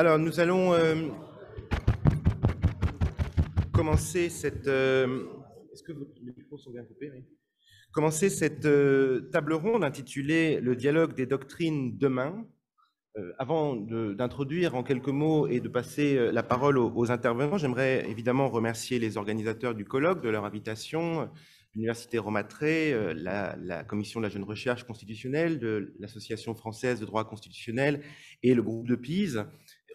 Alors, nous allons euh, commencer cette. table ronde intitulée Le dialogue des doctrines demain. Euh, avant d'introduire en quelques mots et de passer euh, la parole aux, intervenants, j'aimerais évidemment remercier les organisateurs du colloque de leur invitation, l'Université Romatré, la, Commission de la jeune recherche constitutionnelle, l'Association française de droit constitutionnel et le groupe de Pise.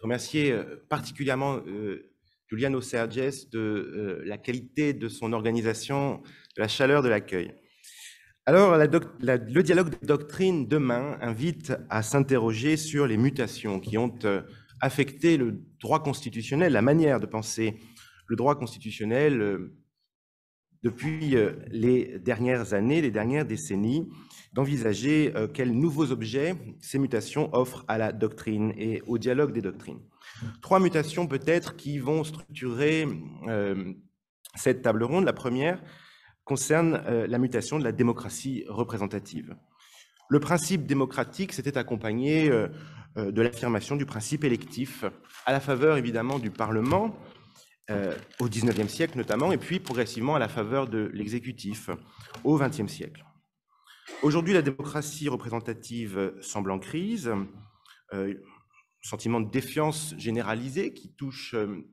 Remercier euh, particulièrement euh, Giuliano Serges de euh, la qualité de son organisation, de la chaleur de l'accueil. Alors, le dialogue des doctrines demain invite à s'interroger sur les mutations qui ont euh, affecté le droit constitutionnel, la manière de penser le droit constitutionnel euh, depuis euh, les dernières années, les dernières décennies, d'envisager euh, quels nouveaux objets ces mutations offrent à la doctrine et au dialogue des doctrines. Trois mutations peut-être qui vont structurer euh, cette table ronde. La première concerne euh, la mutation de la démocratie représentative. Le principe démocratique s'était accompagné de l'affirmation du principe électif, à la faveur évidemment du Parlement, euh, au XIXe siècle notamment, et puis progressivement à la faveur de l'exécutif au XXe siècle. Aujourd'hui, la démocratie représentative semble en crise, euh, sentiment de défiance généralisé qui touche euh,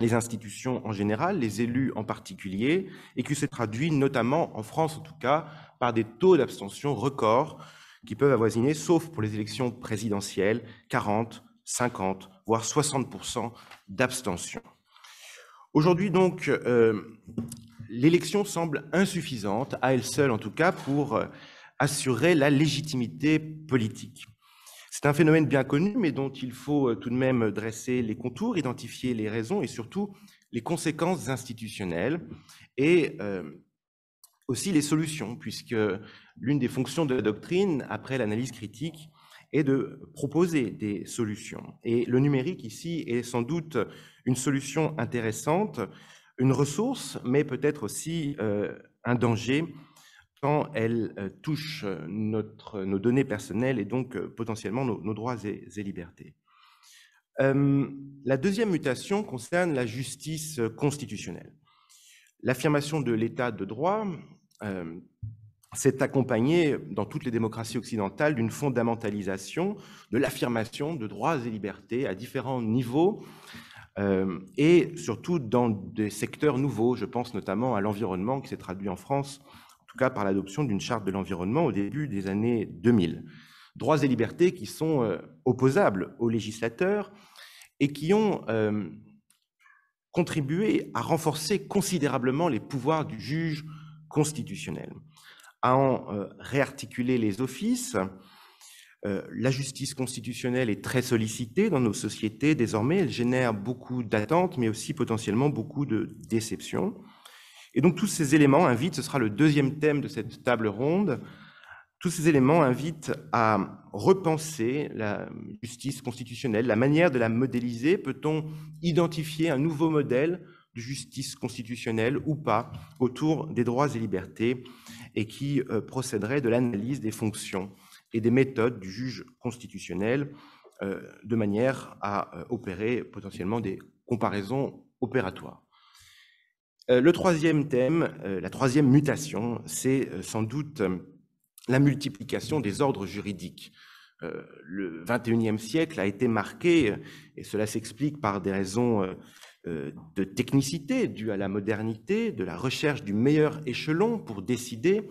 les institutions en général, les élus en particulier, et qui s'est traduit notamment en France en tout cas par des taux d'abstention records qui peuvent avoisiner, sauf pour les élections présidentielles, 40, 50, voire 60% d'abstention. Aujourd'hui donc, euh, l'élection semble insuffisante, à elle seule en tout cas, pour euh, assurer la légitimité politique. C'est un phénomène bien connu, mais dont il faut euh, tout de même dresser les contours, identifier les raisons et surtout les conséquences institutionnelles et euh, aussi les solutions, puisque l'une des fonctions de la doctrine, après l'analyse critique, est de proposer des solutions. Et le numérique ici est sans doute une solution intéressante, une ressource, mais peut-être aussi euh, un danger quand elle euh, touche euh, nos données personnelles et donc potentiellement nos, droits et, libertés. La deuxième mutation concerne la justice constitutionnelle. L'affirmation de l'état de droit s'est accompagnée dans toutes les démocraties occidentales d'une fondamentalisation de l'affirmation de droits et libertés à différents niveaux euh, et surtout dans des secteurs nouveaux. Je pense notamment à l'environnement qui s'est traduit en France en tout cas par l'adoption d'une charte de l'environnement au début des années 2000. Droits et libertés qui sont euh, opposables aux législateurs et qui ont euh, contribué à renforcer considérablement les pouvoirs du juge constitutionnel, à en réarticuler les offices. Euh, la justice constitutionnelle est très sollicitée dans nos sociétés désormais, elle génère beaucoup d'attentes, mais aussi potentiellement beaucoup de déceptions. Et donc tous ces éléments invitent, ce sera le deuxième thème de cette table ronde, tous ces éléments invitent à repenser la justice constitutionnelle, la manière de la modéliser. Peut-on identifier un nouveau modèle de justice constitutionnelle ou pas autour des droits et libertés et qui euh, procéderait de l'analyse des fonctions? Et des méthodes du juge constitutionnel euh, de manière à euh, opérer potentiellement des comparaisons opératoires. Euh, le troisième thème, la troisième mutation, c'est sans doute la multiplication des ordres juridiques. Le 21e siècle a été marqué, et cela s'explique par des raisons de technicité dues à la modernité, de la recherche du meilleur échelon pour décider,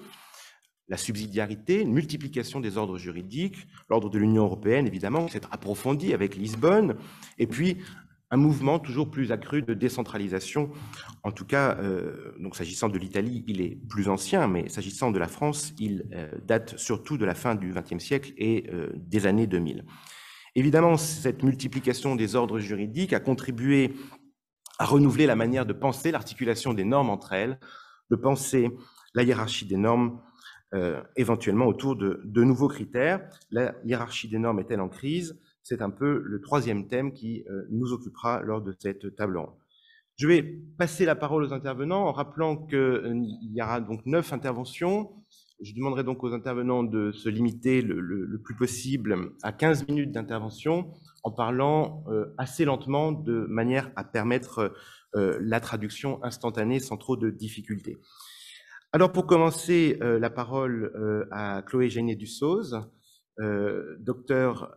la subsidiarité, une multiplication des ordres juridiques, l'ordre de l'Union européenne évidemment, qui s'est approfondi avec Lisbonne, et puis un mouvement toujours plus accru de décentralisation. En tout cas, euh, donc s'agissant de l'Italie, il est plus ancien, mais s'agissant de la France, il euh, date surtout de la fin du XXe siècle et euh, des années 2000. Évidemment, cette multiplication des ordres juridiques a contribué à renouveler la manière de penser l'articulation des normes entre elles, de penser la hiérarchie des normes euh, éventuellement autour de, de nouveaux critères. La hiérarchie des normes est-elle en crise? C'est un peu le troisième thème qui euh, nous occupera lors de cette table ronde. Je vais passer la parole aux intervenants en rappelant qu'il y aura donc neuf interventions Je demanderai donc aux intervenants de se limiter le, plus possible à 15 minutes d'intervention en parlant euh, assez lentement de manière à permettre euh, la traduction instantanée sans trop de difficultés. Alors pour commencer, euh, la parole à Chloé Génier-Dussoz, docteur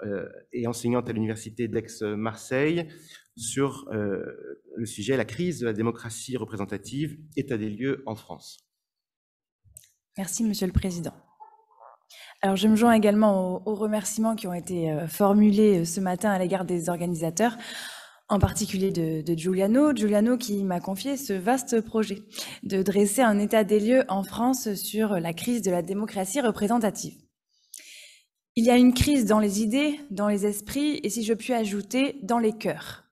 et enseignante à l'Université d'Aix-Marseille sur le sujet la crise de la démocratie représentative, état des lieux en France. Merci, Monsieur le Président. Alors, je me joins également aux, remerciements qui ont été euh, formulés euh, ce matin à l'égard des organisateurs, en particulier de, de, Giuliano. Giuliano qui m'a confié ce vaste projet de dresser un état des lieux en France sur la crise de la démocratie représentative. Il y a une crise dans les idées, dans les esprits et, si je puis ajouter, dans les cœurs.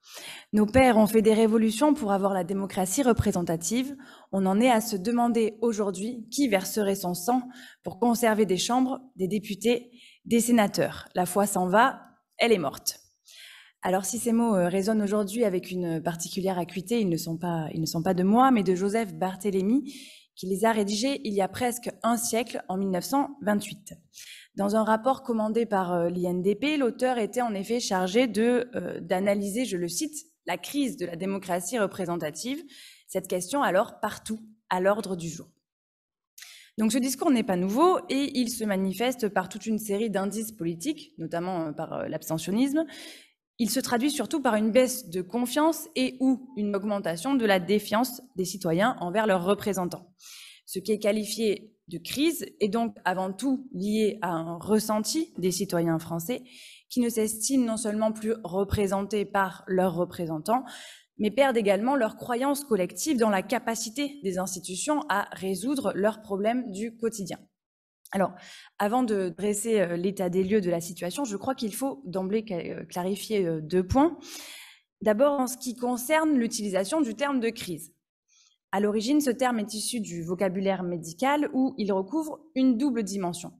Nos pères ont fait des révolutions pour avoir la démocratie représentative. On en est à se demander aujourd'hui qui verserait son sang pour conserver des chambres, des députés, des sénateurs. La foi s'en va, elle est morte. Alors si ces mots euh, résonnent aujourd'hui avec une particulière acuité, ils ne, sont pas, de moi, mais de Joseph Barthélemy, qui les a rédigés il y a presque un siècle, en 1928. Dans un rapport commandé par euh, l'INDP, l'auteur était en effet chargé euh, d'analyser, je le cite, la crise de la démocratie représentative, cette question alors partout à l'ordre du jour. Donc ce discours n'est pas nouveau et il se manifeste par toute une série d'indices politiques, notamment euh, par euh, l'abstentionnisme. Il se traduit surtout par une baisse de confiance et ou une augmentation de la défiance des citoyens envers leurs représentants. Ce qui est qualifié de crise est donc avant tout lié à un ressenti des citoyens français qui ne s'estiment non seulement plus représentés par leurs représentants, mais perdent également leur croyance collective dans la capacité des institutions à résoudre leurs problèmes du quotidien. Alors, avant de dresser l'état des lieux de la situation, je crois qu'il faut d'emblée clarifier deux points. D'abord, en ce qui concerne l'utilisation du terme de crise. À l'origine, ce terme est issu du vocabulaire médical où il recouvre une double dimension.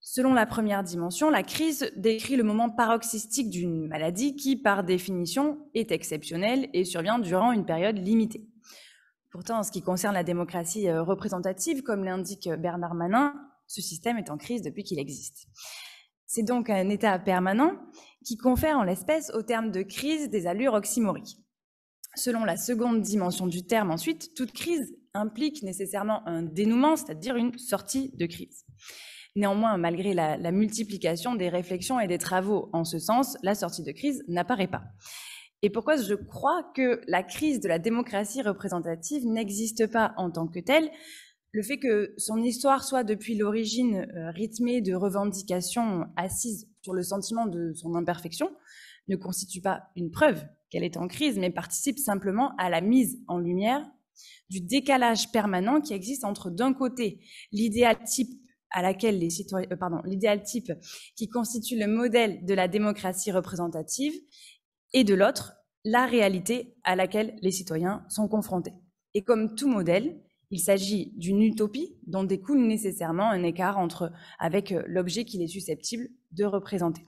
Selon la première dimension, la crise décrit le moment paroxystique d'une maladie qui, par définition, est exceptionnelle et survient durant une période limitée. Pourtant, en ce qui concerne la démocratie représentative, comme l'indique Bernard Manin, ce système est en crise depuis qu'il existe. C'est donc un état permanent qui confère en l'espèce au terme de crise des allures oxymoriques. Selon la seconde dimension du terme, ensuite, toute crise implique nécessairement un dénouement, c'est-à-dire une sortie de crise. Néanmoins, malgré la, multiplication des réflexions et des travaux en ce sens, la sortie de crise n'apparaît pas. Et pourquoi je crois que la crise de la démocratie représentative n'existe pas en tant que telle? Le fait que son histoire soit depuis l'origine euh, rythmée de revendications assises sur le sentiment de son imperfection ne constitue pas une preuve qu'elle est en crise, mais participe simplement à la mise en lumière du décalage permanent qui existe entre d'un côté l'idéal type à laquelle les citoyens, euh, pardon, l'idéal type qui constitue le modèle de la démocratie représentative, et de l'autre, la réalité à laquelle les citoyens sont confrontés. Et comme tout modèle, il s'agit d'une utopie dont découle nécessairement un écart entre, avec euh, l'objet qu'il est susceptible de représenter.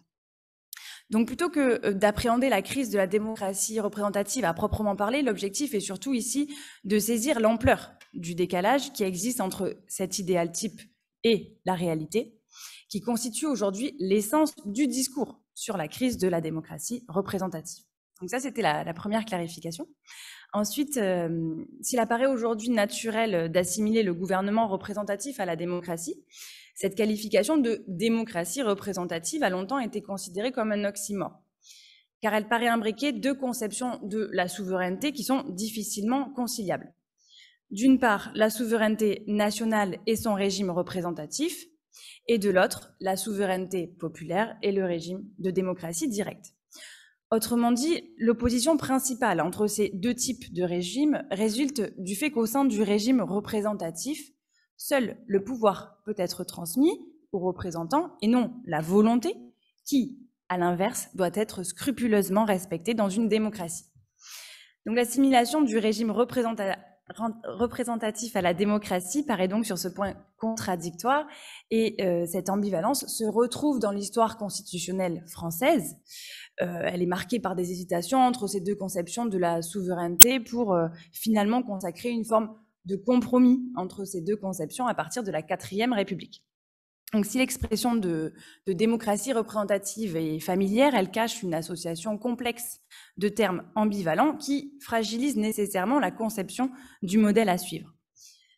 Donc plutôt que euh, d'appréhender la crise de la démocratie représentative à proprement parler, l'objectif est surtout ici de saisir l'ampleur du décalage qui existe entre cet idéal type et la réalité, qui constitue aujourd'hui l'essence du discours sur la crise de la démocratie représentative. Donc ça, c'était la, première clarification. Ensuite, euh, s'il apparaît aujourd'hui naturel d'assimiler le gouvernement représentatif à la démocratie, cette qualification de démocratie représentative a longtemps été considérée comme un oxymore, car elle paraît imbriquer deux conceptions de la souveraineté qui sont difficilement conciliables d'une part la souveraineté nationale et son régime représentatif, et de l'autre la souveraineté populaire et le régime de démocratie directe. Autrement dit, l'opposition principale entre ces deux types de régimes résulte du fait qu'au sein du régime représentatif, seul le pouvoir peut être transmis aux représentants et non la volonté qui, à l'inverse, doit être scrupuleusement respectée dans une démocratie. Donc l'assimilation du régime représentatif représentatif à la démocratie paraît donc sur ce point contradictoire et euh, cette ambivalence se retrouve dans l'histoire constitutionnelle française. Euh, elle est marquée par des hésitations entre ces deux conceptions de la souveraineté pour euh, finalement consacrer une forme de compromis entre ces deux conceptions à partir de la quatrième République. Donc, si l'expression de, démocratie représentative est familière, elle cache une association complexe de termes ambivalents qui fragilisent nécessairement la conception du modèle à suivre.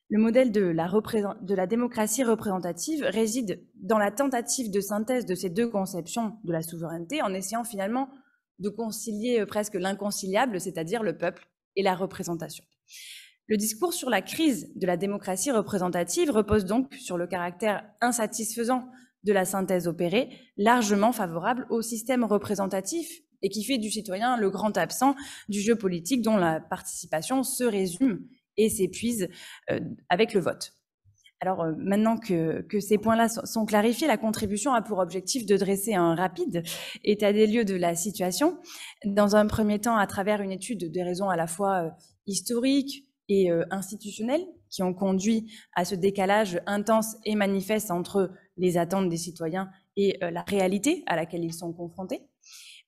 Le modèle de la, de la, démocratie représentative réside dans la tentative de synthèse de ces deux conceptions de la souveraineté en essayant finalement de concilier presque l'inconciliable, c'est-à-dire le peuple et la représentation. Le discours sur la crise de la démocratie représentative repose donc sur le caractère insatisfaisant de la synthèse opérée, largement favorable au système représentatif et qui fait du citoyen le grand absent du jeu politique dont la participation se résume et s'épuise euh, avec le vote. Alors euh, maintenant que, ces points-là sont clarifiés, la contribution a pour objectif de dresser un rapide état des lieux de la situation, dans un premier temps à travers une étude des raisons à la fois euh, historiques et euh, institutionnelles qui ont conduit à ce décalage intense et manifeste entre les attentes des citoyens et la réalité à laquelle ils sont confrontés,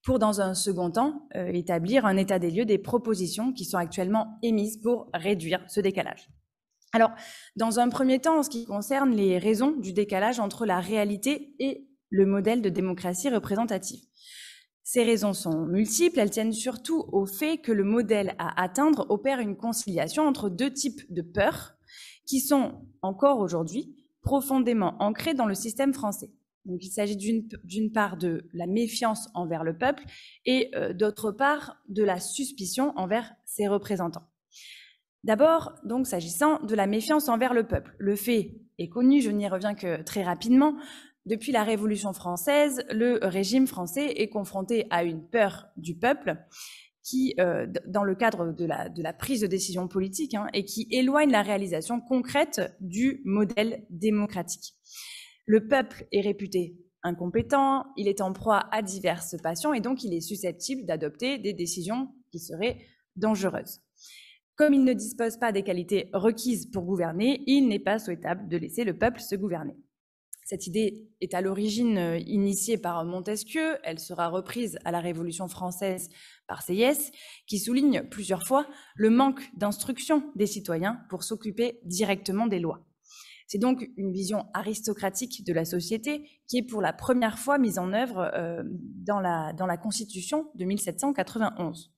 pour dans un second temps établir un état des lieux des propositions qui sont actuellement émises pour réduire ce décalage. Alors, dans un premier temps, en ce qui concerne les raisons du décalage entre la réalité et le modèle de démocratie représentative. Ces raisons sont multiples, elles tiennent surtout au fait que le modèle à atteindre opère une conciliation entre deux types de peurs qui sont encore aujourd'hui profondément ancrés dans le système français. Donc il s'agit d'une part de la méfiance envers le peuple et euh, d'autre part de la suspicion envers ses représentants. D'abord, donc, s'agissant de la méfiance envers le peuple. Le fait est connu, je n'y reviens que très rapidement. Depuis la Révolution française, le régime français est confronté à une peur du peuple qui, euh, dans le cadre de la, prise de décision politique, hein, et qui éloigne la réalisation concrète du modèle démocratique. Le peuple est réputé incompétent, il est en proie à diverses passions et donc il est susceptible d'adopter des décisions qui seraient dangereuses. Comme il ne dispose pas des qualités requises pour gouverner, il n'est pas souhaitable de laisser le peuple se gouverner. Cette idée est à l'origine euh, initiée par Montesquieu, elle sera reprise à la Révolution française par Sieyès, qui souligne plusieurs fois le manque d'instruction des citoyens pour s'occuper directement des lois. C'est donc une vision aristocratique de la société qui est pour la première fois mise en œuvre euh, dans, la, dans la Constitution de 1791.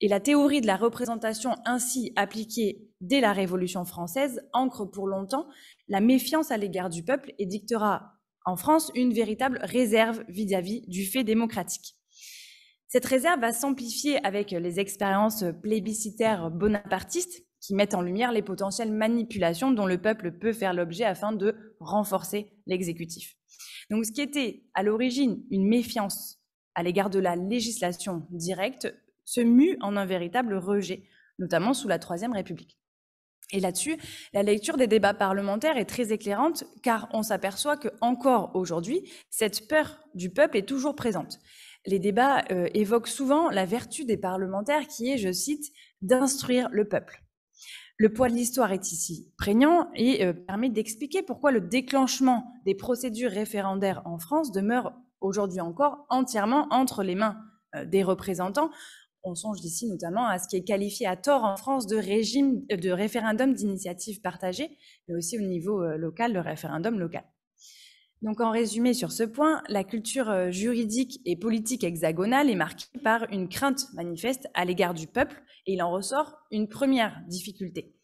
Et la théorie de la représentation ainsi appliquée dès la Révolution française ancre pour longtemps la méfiance à l'égard du peuple et dictera en France une véritable réserve vis-à-vis du fait démocratique. Cette réserve va s'amplifier avec les expériences plébiscitaires bonapartistes qui mettent en lumière les potentielles manipulations dont le peuple peut faire l'objet afin de renforcer l'exécutif. Donc ce qui était à l'origine une méfiance à l'égard de la législation directe se mue en un véritable rejet, notamment sous la Troisième République. Et là-dessus, la lecture des débats parlementaires est très éclairante car on s'aperçoit que encore aujourd'hui, cette peur du peuple est toujours présente. Les débats euh, évoquent souvent la vertu des parlementaires qui est, je cite, d'instruire le peuple. Le poids de l'histoire est ici prégnant et euh, permet d'expliquer pourquoi le déclenchement des procédures référendaires en France demeure aujourd'hui encore entièrement entre les mains euh, des représentants, on songe ici notamment à ce qui est qualifié à tort en France de régime euh, de référendum d'initiative partagée, mais aussi au niveau euh, local, le référendum local. Donc en résumé sur ce point, la culture euh, juridique et politique hexagonale est marquée par une crainte manifeste à l'égard du peuple et il en ressort une première difficulté.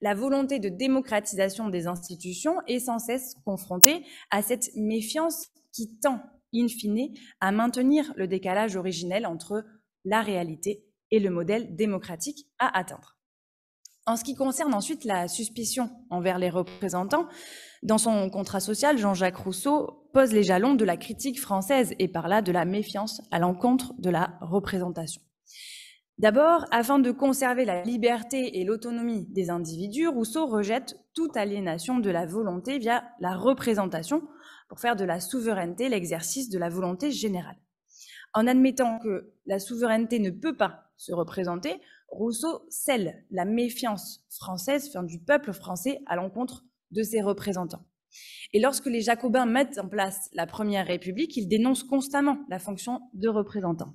La volonté de démocratisation des institutions est sans cesse confrontée à cette méfiance qui tend, in fine, à maintenir le décalage originel entre la réalité et le modèle démocratique à atteindre. En ce qui concerne ensuite la suspicion envers les représentants, dans son contrat social, Jean-Jacques Rousseau pose les jalons de la critique française et par là de la méfiance à l'encontre de la représentation. D'abord, afin de conserver la liberté et l'autonomie des individus, Rousseau rejette toute aliénation de la volonté via la représentation pour faire de la souveraineté l'exercice de la volonté générale. En admettant que la souveraineté ne peut pas se représenter, Rousseau scelle la méfiance française, du peuple français à l'encontre de ses représentants. Et lorsque les Jacobins mettent en place la Première République, ils dénoncent constamment la fonction de représentants.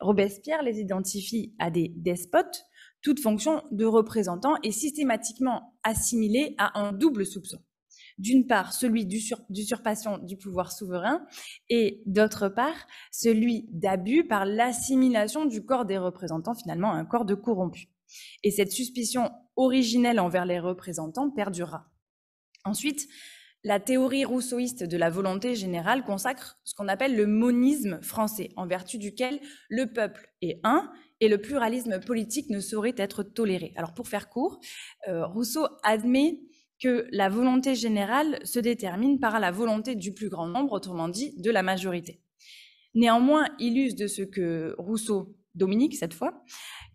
Robespierre les identifie à des despotes, toute fonction de représentant est systématiquement assimilée à un double soupçon. D'une part, celui d'usurpation du pouvoir souverain et d'autre part, celui d'abus par l'assimilation du corps des représentants finalement un corps de corrompus. Et cette suspicion originelle envers les représentants perdurera. Ensuite, la théorie rousseauiste de la volonté générale consacre ce qu'on appelle le monisme français, en vertu duquel le peuple est un et le pluralisme politique ne saurait être toléré. Alors pour faire court, euh, Rousseau admet que la volonté générale se détermine par la volonté du plus grand nombre, autrement dit de la majorité. Néanmoins, il use de ce que Rousseau, Dominique cette fois,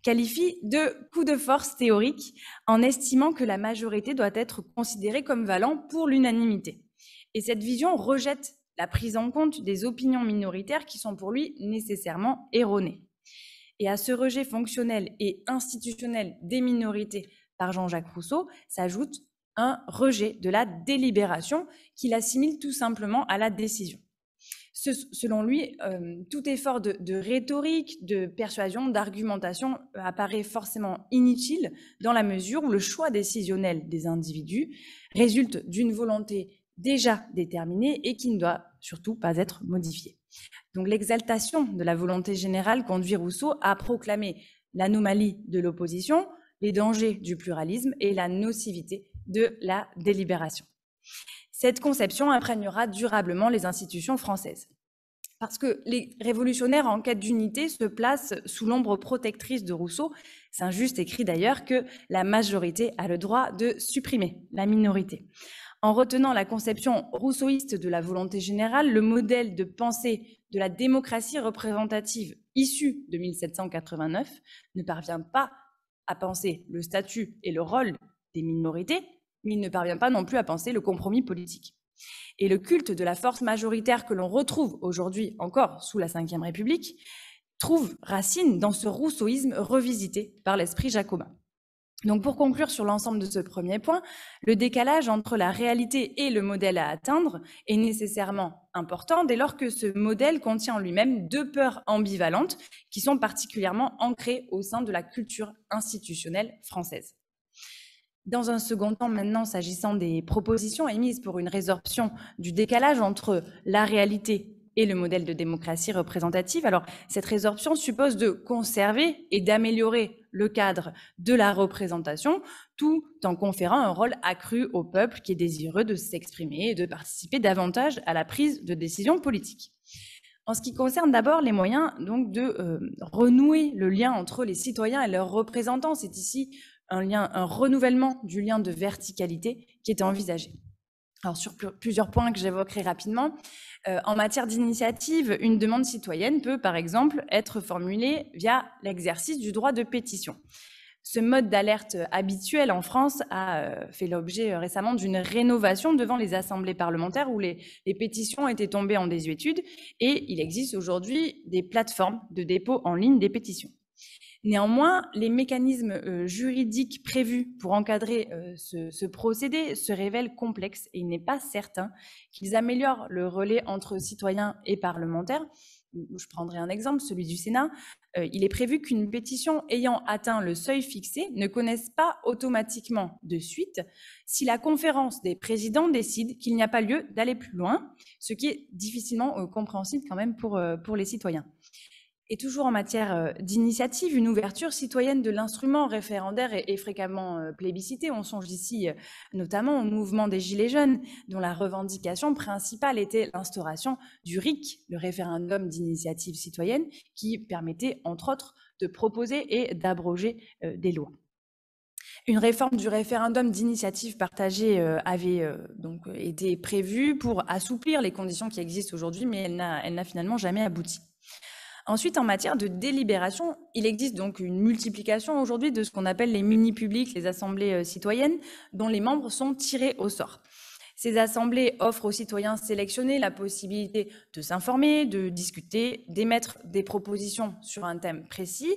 qualifie de coup de force théorique en estimant que la majorité doit être considérée comme valant pour l'unanimité. Et cette vision rejette la prise en compte des opinions minoritaires qui sont pour lui nécessairement erronées. Et à ce rejet fonctionnel et institutionnel des minorités par Jean-Jacques Rousseau s'ajoute un rejet de la délibération qu'il assimile tout simplement à la décision selon lui, euh, tout effort de, rhétorique, de persuasion, d'argumentation euh, apparaît forcément inutile dans la mesure où le choix décisionnel des individus résulte d'une volonté déjà déterminée et qui ne doit surtout pas être modifiée. Donc l'exaltation de la volonté générale conduit Rousseau à proclamer l'anomalie de l'opposition, les dangers du pluralisme et la nocivité de la délibération. Cette conception imprégnera durablement les institutions françaises. Parce que les révolutionnaires en quête d'unité se placent sous l'ombre protectrice de Rousseau. Saint-Just écrit d'ailleurs que la majorité a le droit de supprimer la minorité. En retenant la conception rousseauiste de la volonté générale, le modèle de pensée de la démocratie représentative issue de 1789 ne parvient pas à penser le statut et le rôle des minorités, il ne parvient pas non plus à penser le compromis politique. Et le culte de la force majoritaire que l'on retrouve aujourd'hui encore sous la Ve République trouve racine dans ce rousseauisme revisité par l'esprit jacobin. Donc pour conclure sur l'ensemble de ce premier point, le décalage entre la réalité et le modèle à atteindre est nécessairement important dès lors que ce modèle contient en lui-même deux peurs ambivalentes qui sont particulièrement ancrées au sein de la culture institutionnelle française. Dans un second temps, maintenant, s'agissant des propositions émises pour une résorption du décalage entre la réalité et le modèle de démocratie représentative. Alors, cette résorption suppose de conserver et d'améliorer le cadre de la représentation, tout en conférant un rôle accru au peuple qui est désireux de s'exprimer et de participer davantage à la prise de décision politique. En ce qui concerne d'abord les moyens de euh, renouer le lien entre les citoyens et leurs représentants, c'est ici un, renouvellement du lien de verticalité qui était envisagé. Alors sur plusieurs points que j'évoquerai rapidement, euh, en matière d'initiative, une demande citoyenne peut par exemple être formulée via l'exercice du droit de pétition. Ce mode d'alerte habituel en France a euh, fait l'objet euh, récemment d'une rénovation devant les assemblées parlementaires où les, pétitions étaient tombées en désuétude et il existe aujourd'hui des plateformes de dépôt en ligne des pétitions. Néanmoins, les mécanismes euh, juridiques prévus pour encadrer euh, ce, procédé se révèlent complexes et il n'est pas certain qu'ils améliorent le relais entre citoyens et parlementaires. Je prendrai un exemple, celui du Sénat. Euh, il est prévu qu'une pétition ayant atteint le seuil fixé ne connaisse pas automatiquement de suite si la conférence des présidents décide qu'il n'y a pas lieu d'aller plus loin, ce qui est difficilement compréhensible quand même pour, pour les citoyens. Et toujours en matière euh, d'initiative, une ouverture citoyenne de l'instrument référendaire est, fréquemment euh, plébiscitée. On songe ici euh, notamment au mouvement des Gilets jaunes, dont la revendication principale était l'instauration du RIC, le référendum d'initiative citoyenne, qui permettait entre autres de proposer et d'abroger des lois. Une réforme du référendum d'initiative partagée avait donc été prévue pour assouplir les conditions qui existent aujourd'hui, mais elle n'a finalement jamais abouti. Ensuite, en matière de délibération, il existe donc une multiplication aujourd'hui de ce qu'on appelle les mini-publics, les assemblées euh, citoyennes, dont les membres sont tirés au sort. Ces assemblées offrent aux citoyens sélectionnés la possibilité de s'informer, de discuter, d'émettre des propositions sur un thème précis,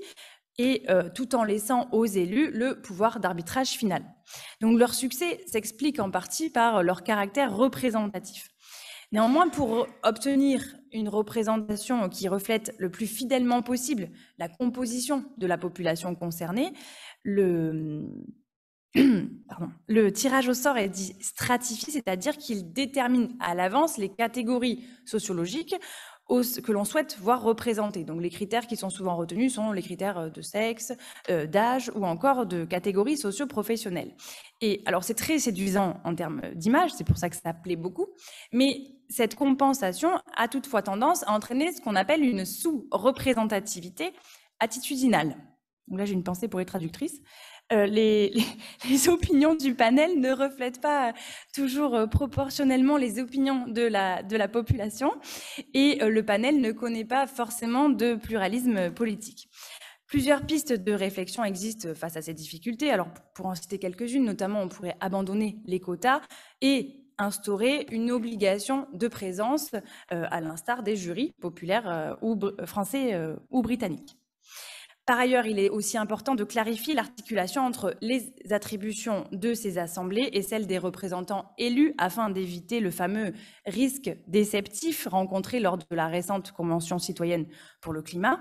et euh, tout en laissant aux élus le pouvoir d'arbitrage final. Donc leur succès s'explique en partie par leur caractère représentatif. Néanmoins, pour obtenir une représentation qui reflète le plus fidèlement possible la composition de la population concernée, Le, tirage au sort est dit stratifié, c'est-à-dire qu'il détermine à l'avance les catégories sociologiques que l'on souhaite voir représentées. Donc les critères qui sont souvent retenus sont les critères euh, de sexe, euh, d'âge ou encore de catégories socio-professionnelles. Et alors c'est très séduisant en termes d'image, c'est pour ça que ça plaît beaucoup, mais cette compensation a toutefois tendance à entraîner ce qu'on appelle une sous-représentativité attitudinale. Donc là j'ai une pensée pour les traductrices. Euh, les, opinions du panel ne reflètent pas toujours euh, proportionnellement les opinions de la, de la population et euh, le panel ne connaît pas forcément de pluralisme politique. Plusieurs pistes de réflexion existent face à ces difficultés. Alors, pour en citer quelques-unes, notamment, on pourrait abandonner les quotas et instaurer une obligation de présence à l'instar des jurys populaires ou français ou britanniques. Par ailleurs, il est aussi important de clarifier l'articulation entre les attributions de ces assemblées et celles des représentants élus afin d'éviter le fameux risque déceptif rencontré lors de la récente Convention citoyenne pour le climat.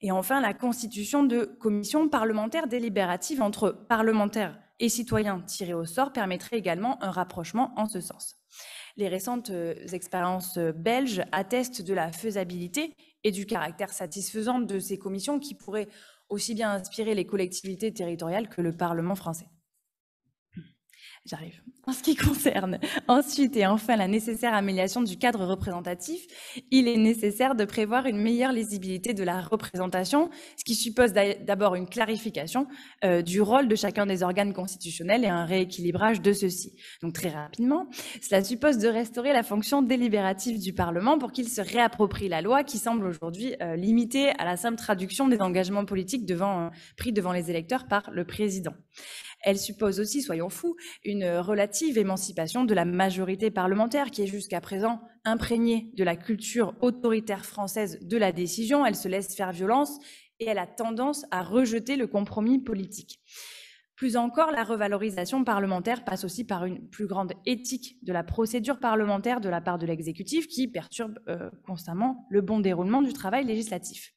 Et enfin, la constitution de commissions parlementaires délibératives entre parlementaires et citoyens tirés au sort permettrait également un rapprochement en ce sens. Les récentes euh, expériences belges attestent de la faisabilité et du caractère satisfaisant de ces commissions qui pourraient aussi bien inspirer les collectivités territoriales que le Parlement français. En ce qui concerne ensuite et enfin la nécessaire amélioration du cadre représentatif, il est nécessaire de prévoir une meilleure lisibilité de la représentation, ce qui suppose d'abord une clarification euh, du rôle de chacun des organes constitutionnels et un rééquilibrage de ceux-ci. Donc très rapidement, cela suppose de restaurer la fonction délibérative du Parlement pour qu'il se réapproprie la loi qui semble aujourd'hui euh, limitée à la simple traduction des engagements politiques euh, pris devant les électeurs par le président. Elle suppose aussi, soyons fous, une relative émancipation de la majorité parlementaire qui est jusqu'à présent imprégnée de la culture autoritaire française de la décision. Elle se laisse faire violence et elle a tendance à rejeter le compromis politique. Plus encore, la revalorisation parlementaire passe aussi par une plus grande éthique de la procédure parlementaire de la part de l'exécutif qui perturbe euh, constamment le bon déroulement du travail législatif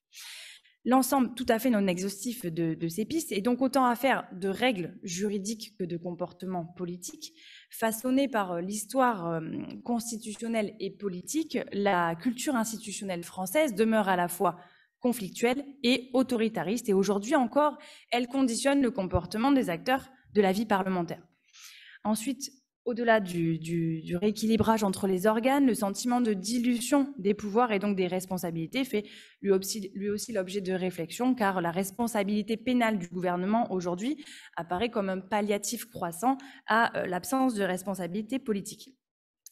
l'ensemble tout à fait non exhaustif de, ces pistes, et donc autant à faire de règles juridiques que de comportements politiques. Façonnée par euh, l'histoire euh, constitutionnelle et politique, la culture institutionnelle française demeure à la fois conflictuelle et autoritariste, et aujourd'hui encore, elle conditionne le comportement des acteurs de la vie parlementaire. Ensuite, au-delà du, rééquilibrage entre les organes, le sentiment de dilution des pouvoirs et donc des responsabilités fait lui aussi, l'objet de réflexion, car la responsabilité pénale du gouvernement aujourd'hui apparaît comme un palliatif croissant à euh, l'absence de responsabilité politique.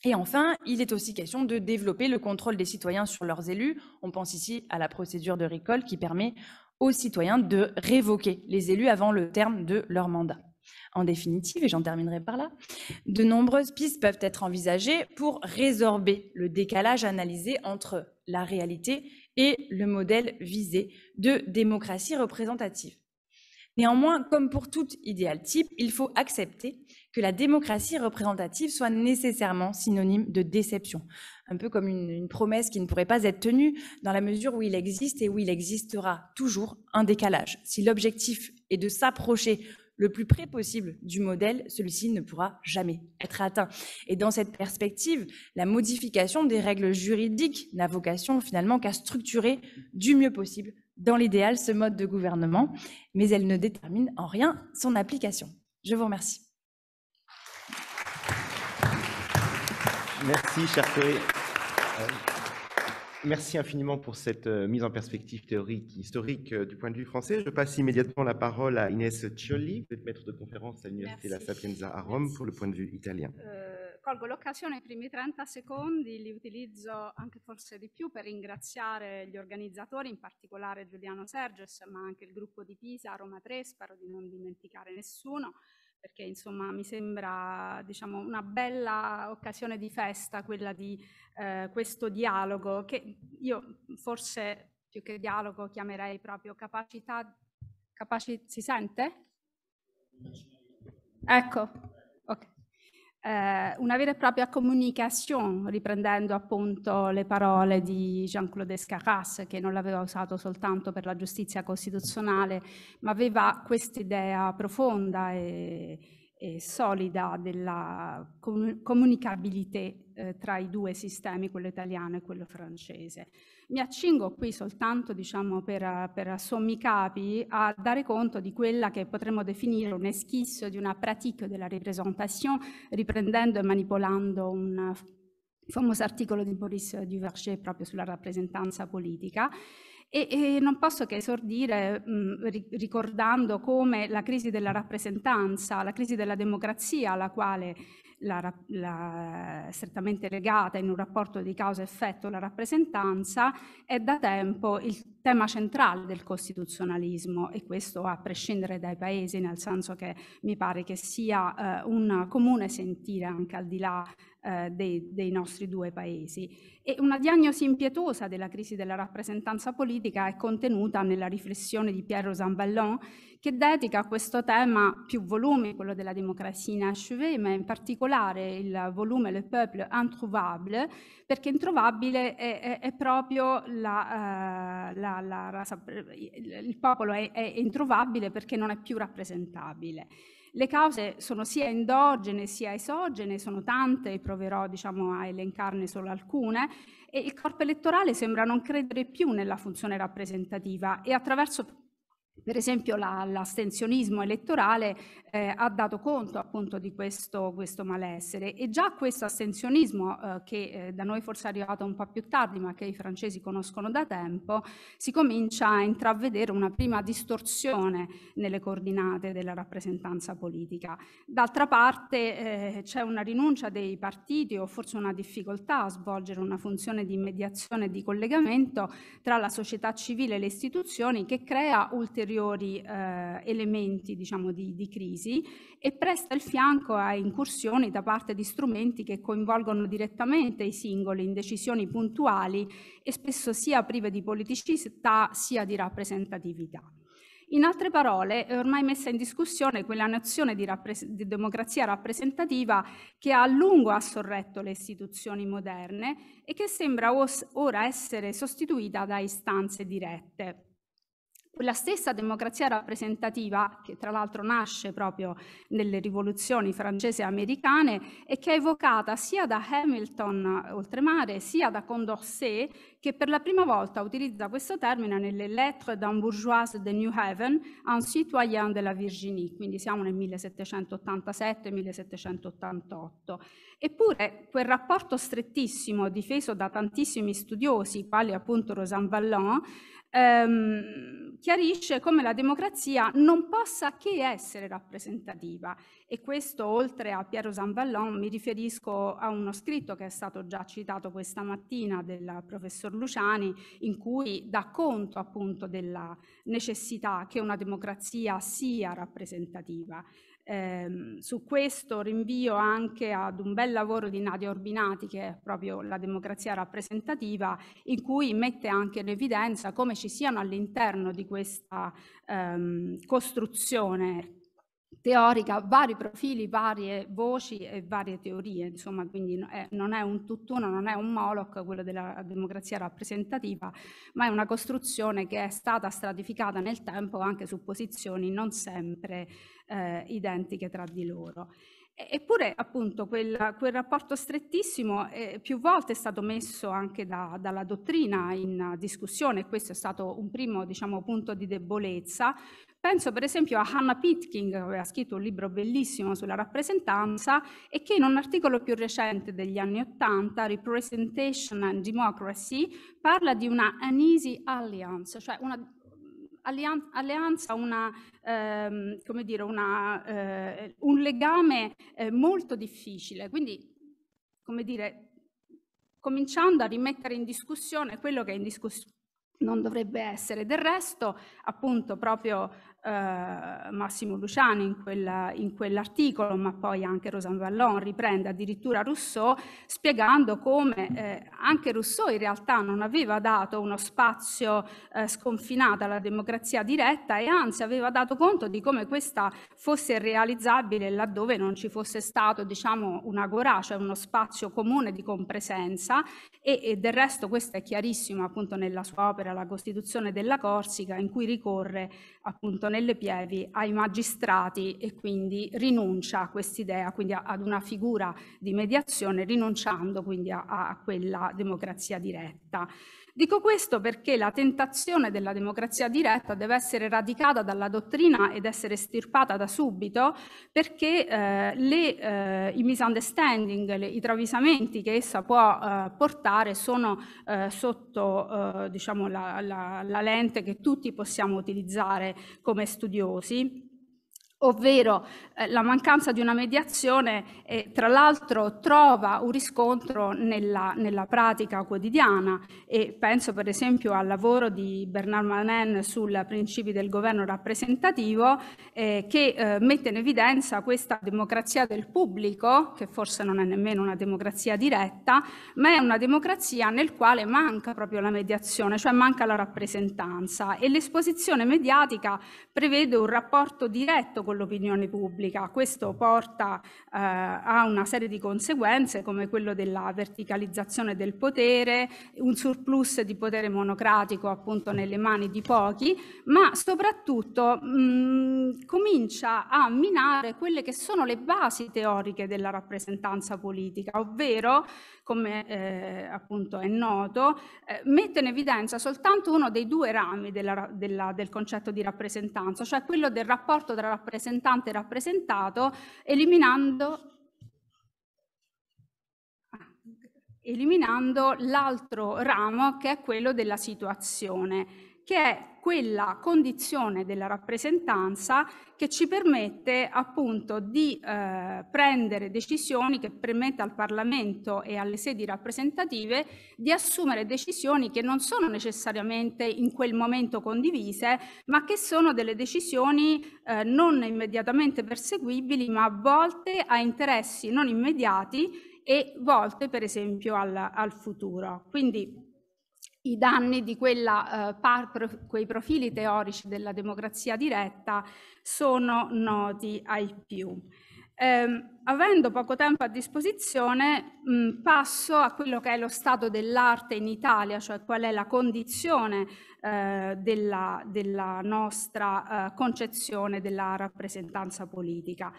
Et enfin, il est aussi question de développer le contrôle des citoyens sur leurs élus. On pense ici à la procédure de récolte qui permet aux citoyens de révoquer les élus avant le terme de leur mandat. En définitive, et j'en terminerai par là, de nombreuses pistes peuvent être envisagées pour résorber le décalage analysé entre la réalité et le modèle visé de démocratie représentative. Néanmoins, comme pour tout idéal type, il faut accepter que la démocratie représentative soit nécessairement synonyme de déception, un peu comme une, une, promesse qui ne pourrait pas être tenue dans la mesure où il existe et où il existera toujours un décalage. Si l'objectif est de s'approcher le plus près possible du modèle, celui-ci ne pourra jamais être atteint. Et dans cette perspective, la modification des règles juridiques n'a vocation finalement qu'à structurer du mieux possible, dans l'idéal, ce mode de gouvernement, mais elle ne détermine en rien son application. Je vous remercie. Merci, cher Chloé. Merci infiniment pour cette euh, mise en perspective théorique historique euh, du point de vue français. Je passe immédiatement la parole à Inès Ciolli, vous êtes maître de conférence à l'Université La Sapienza à Rome pour le point de vue italien. Eh, colgo l'occasione, i primi 30 secondi li utilizzo anche forse di più per ringraziare gli organizzatori, in particolare Giuliano Serges, ma anche il gruppo di Pisa, Roma 3, spero di non dimenticare nessuno perché insomma mi sembra diciamo, una bella occasione di festa quella di eh, questo dialogo che io forse più che dialogo chiamerei proprio capacità, capaci- si sente? Ecco, ok. Eh, una vera e propria comunication, riprendendo appunto le parole di Jean-Claude Escarras, che non l'aveva usato soltanto per la giustizia costituzionale, ma aveva quest'idea profonda e, e solida della comunicabilità eh, tra i due sistemi, quello italiano e quello francese. Mi accingo qui soltanto, diciamo, per, per sommi capi, a dare conto di quella che potremmo definire un eschisso di una pratica della représentation, riprendendo e manipolando un famoso articolo di Maurice Duverger proprio sulla rappresentanza politica, e, e, non posso che esordire mh, ricordando come la crisi della rappresentanza, la crisi della democrazia alla quale la, la, strettamente legata in un rapporto di causa-effetto la rappresentanza, è da tempo il tema centrale del costituzionalismo e questo a prescindere dai paesi, nel senso che mi pare che sia eh, un comune sentire anche al di là eh, dei, dei, nostri due paesi. E una diagnosi impietosa della crisi della rappresentanza politica è contenuta nella riflessione di Pierre Zamballon, che dedica a questo tema più volumi, quello della democrazia inachevée, ma in particolare il volume Le peuple introuvable, perché introvabile è, è, è proprio la, uh, la, la raza, il popolo è, è introvabile perché non è più rappresentabile. Le cause sono sia endogene sia esogene, sono tante, proverò diciamo, a elencarne solo alcune, e il corpo elettorale sembra non credere più nella funzione rappresentativa e attraverso per esempio l'astensionismo elettorale eh, ha dato conto appunto di questo, questo malessere e già questo astensionismo eh, che eh, da noi forse è arrivato un po' più tardi ma che i francesi conoscono da tempo, si comincia a intravedere una prima distorsione nelle coordinate della rappresentanza politica. D'altra parte eh, c'è una rinuncia dei partiti o forse una difficoltà a svolgere una funzione di mediazione e di collegamento tra la società civile e le istituzioni che crea ulteriori ulteriori eh, elementi diciamo, di, di, crisi e presta il fianco a incursioni da parte di strumenti che coinvolgono direttamente i singoli in decisioni puntuali e spesso sia prive di politicità sia di rappresentatività. In altre parole, è ormai messa in discussione quella nozione di, di, democrazia rappresentativa che a lungo ha sorretto le istituzioni moderne e che sembra ora essere sostituita da istanze dirette. Quella stessa democrazia rappresentativa, che tra l'altro nasce proprio nelle rivoluzioni francesi e americane e che è evocata sia da Hamilton oltremare sia da Condorcet, che per la prima volta utilizza questo termine nelle Lettres d'un bourgeois de New Haven, un citoyen de la Virginie, quindi siamo nel 1787-1788. Eppure quel rapporto strettissimo difeso da tantissimi studiosi, quali appunto Rosan Vallon, ehm, chiarisce come la democrazia non possa che essere rappresentativa e questo oltre a Piero Zamballon mi riferisco a uno scritto che è stato già citato questa mattina del professor Luciani in cui dà conto appunto della necessità che una democrazia sia rappresentativa. Eh, su questo rinvio anche ad un bel lavoro di Nadia Orbinati, che è proprio la democrazia rappresentativa, in cui mette anche in evidenza come ci siano all'interno di questa ehm, costruzione teorica vari profili, varie voci e varie teorie, insomma, quindi è, non è un tutt'uno, non è un Moloch, quello della democrazia rappresentativa, ma è una costruzione che è stata stratificata nel tempo anche su posizioni non sempre eh, identiche tra di loro. Eppure appunto quel, quel rapporto strettissimo eh, più volte è stato messo anche da, dalla dottrina in discussione, questo è stato un primo diciamo, punto di debolezza. Penso per esempio a Hannah Pitkin, che aveva scritto un libro bellissimo sulla rappresentanza e che in un articolo più recente degli anni Ottanta, Representation and Democracy, parla di una uneasy alliance, cioè una alleanza una, ehm, dire, una, eh, un legame eh, molto difficile. Quindi, come dire, cominciando a rimettere in discussione quello che in discussione non dovrebbe essere. Del resto, appunto, proprio eh, Massimo Luciani in, quella, in, quell'articolo, ma poi anche Rosan Vallon riprende addirittura Rousseau, spiegando come eh, anche Rousseau in realtà non aveva dato uno spazio eh, sconfinato alla democrazia diretta e anzi aveva dato conto di come questa fosse realizzabile laddove non ci fosse stato diciamo una agorà, cioè uno spazio comune di compresenza e, e del resto questo è chiarissimo appunto nella sua opera La Costituzione della Corsica in cui ricorre appunto nelle pievi ai magistrati e quindi rinuncia a quest'idea, quindi ad una figura di mediazione, rinunciando quindi a, a quella democrazia diretta. Dico questo perché la tentazione della democrazia diretta deve essere radicata dalla dottrina ed essere estirpata da subito perché eh, le, eh, i misunderstanding, le, i travisamenti che essa può eh, portare sono eh, sotto eh, diciamo, la, la, la lente che tutti possiamo utilizzare come studiosi ovvero eh, la mancanza di una mediazione eh, tra l'altro trova un riscontro nella, nella, pratica quotidiana. E penso per esempio al lavoro di Bernard Manin sul principi del governo rappresentativo eh, che eh, mette in evidenza questa democrazia del pubblico che forse non è nemmeno una democrazia diretta ma è una democrazia nel quale manca proprio la mediazione cioè manca la rappresentanza. E l'esposizione mediatica prevede un rapporto diretto con l'opinione pubblica. Questo porta eh, a una serie di conseguenze come quello della verticalizzazione del potere, un surplus di potere monocratico appunto nelle mani di pochi, ma soprattutto mh, comincia a minare quelle che sono le basi teoriche della rappresentanza politica, ovvero come eh, appunto è noto, eh, mette in evidenza soltanto uno dei due rami della, della, del concetto di rappresentanza, cioè quello del rapporto tra rappresentante rappresentato, eliminando eliminando l'altro ramo che è quello della situazione che è quella condizione della rappresentanza che ci permette appunto di eh, prendere decisioni, che permette al Parlamento e alle sedi rappresentative di assumere decisioni che non sono necessariamente in quel momento condivise, ma che sono delle decisioni eh, non immediatamente perseguibili, ma volte a interessi non immediati e volte per esempio al, al futuro. Quindi i danni di quella, eh, par, quei profili teorici della democrazia diretta sono noti ai più. Eh, avendo poco tempo a disposizione, mh, passo a quello che è lo stato dell'arte in Italia, cioè qual è la condizione eh, della, della, nostra eh, concezione della rappresentanza politica.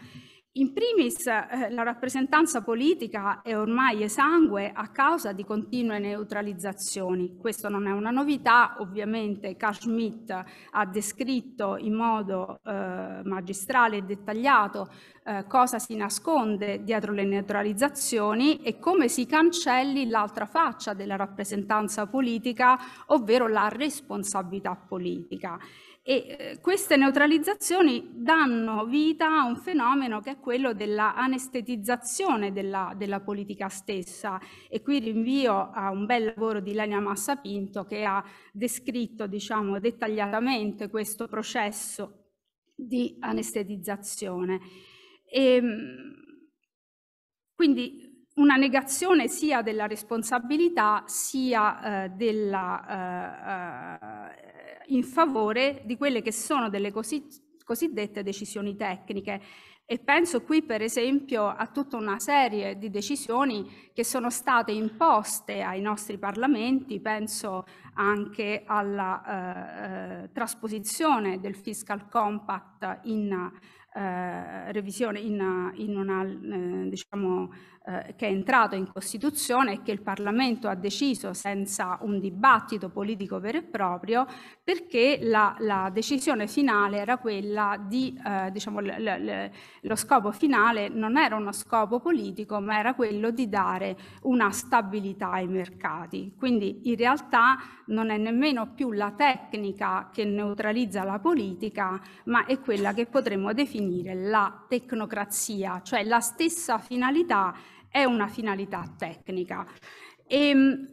In primis eh, la rappresentanza politica è ormai esangue a causa di continue neutralizzazioni. Questo non è una novità, ovviamente Carl Schmitt ha descritto in modo eh, magistrale e dettagliato eh, cosa si nasconde dietro le neutralizzazioni e come si cancelli l'altra faccia della rappresentanza politica, ovvero la responsabilità politica. E eh, queste neutralizzazioni danno vita a un fenomeno che è quello della anestetizzazione della, della politica stessa. E qui rinvio a un bel lavoro di Lenia Massapinto che ha descritto diciamo, dettagliatamente questo processo di anestetizzazione. E, ehm, quindi una negazione sia della responsabilità sia eh, della eh, eh in favore di quelle che sono delle così, cosiddette decisioni tecniche. E penso qui per esempio a tutta una serie di decisioni che sono state imposte ai nostri parlamenti, penso anche alla eh trasposizione del Fiscal Compact in eh, revisione, in, in una eh, diciamo, eh, che è entrato in Costituzione e che il Parlamento ha deciso senza un dibattito politico vero e proprio, perché la, la decisione finale era quella di, eh, diciamo, l, l, lo scopo finale non era uno scopo politico, ma era quello di dare una stabilità ai mercati. Quindi in realtà non è nemmeno più la tecnica che neutralizza la politica, ma è quella che potremmo definire la tecnocrazia, cioè la stessa finalità è una finalità tecnica. E, ehm,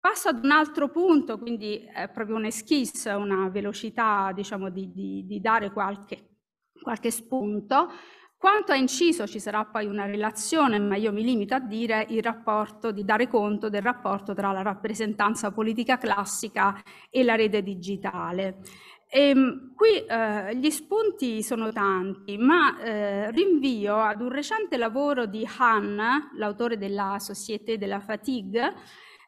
Passo ad un altro punto, quindi è proprio un esquisse, una velocità diciamo, di, di, di dare qualche, qualche spunto. Quanto a inciso ci sarà poi una relazione, ma io mi limito a dire il rapporto, di dare conto del rapporto tra la rappresentanza politica classica e la rete digitale. Ehm, qui eh, gli spunti sono tanti, ma eh, rinvio ad un recente lavoro di Han, l'autore della Société de la Fatigue,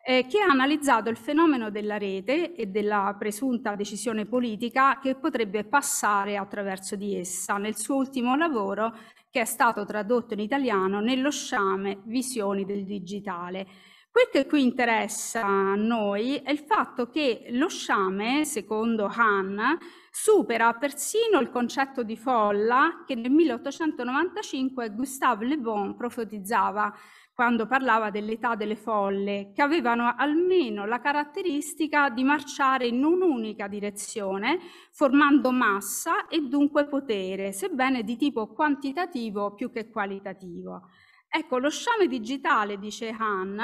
eh, che ha analizzato il fenomeno della rete e della presunta decisione politica che potrebbe passare attraverso di essa nel suo ultimo lavoro che è stato tradotto in italiano nello sciame Visioni del digitale. Quel che qui interessa a noi è il fatto che lo sciame, secondo Han, supera persino il concetto di folla che nel 1895 Gustave Le Bon profetizzava quando parlava dell'età delle folle, che avevano almeno la caratteristica di marciare in un'unica direzione, formando massa e dunque potere, sebbene di tipo quantitativo più che qualitativo. Ecco, lo sciame digitale, dice Han,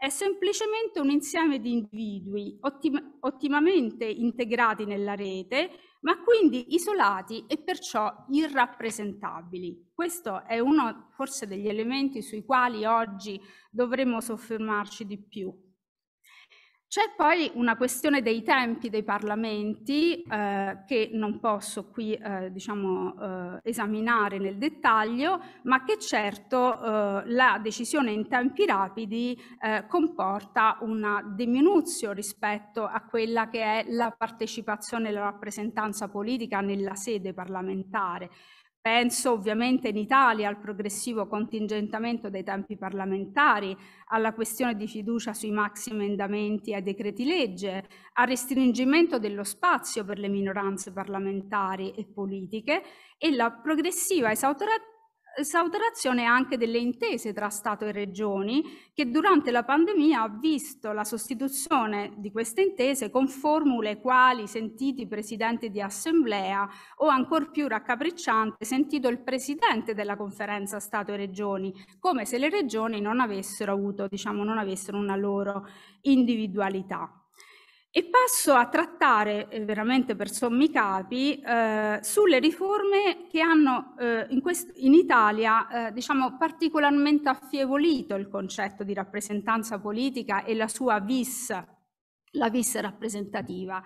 è semplicemente un insieme di individui ottim ottimamente integrati nella rete, ma quindi isolati e perciò irrappresentabili. Questo è uno forse degli elementi sui quali oggi dovremmo soffermarci di più. C'è poi una questione dei tempi dei parlamenti eh, che non posso qui eh, diciamo, eh, esaminare nel dettaglio, ma che certo eh, la decisione in tempi rapidi eh, comporta una diminuzione rispetto a quella che è la partecipazione e la rappresentanza politica nella sede parlamentare. Penso ovviamente in Italia al progressivo contingentamento dei tempi parlamentari, alla questione di fiducia sui maxi emendamenti ai decreti legge, al restringimento dello spazio per le minoranze parlamentari e politiche e la progressiva esautorazione esautorazione anche delle intese tra Stato e Regioni, che durante la pandemia ha visto la sostituzione di queste intese con formule quali sentiti presidenti di assemblea o ancor più raccapricciante sentito il presidente della conferenza Stato e Regioni, come se le regioni non avessero avuto, diciamo, non avessero una loro individualità. E passo a trattare eh, veramente per sommi capi eh, sulle riforme che hanno eh, in, in, Italia eh, diciamo, particolarmente affievolito il concetto di rappresentanza politica e la sua vis, la vis rappresentativa.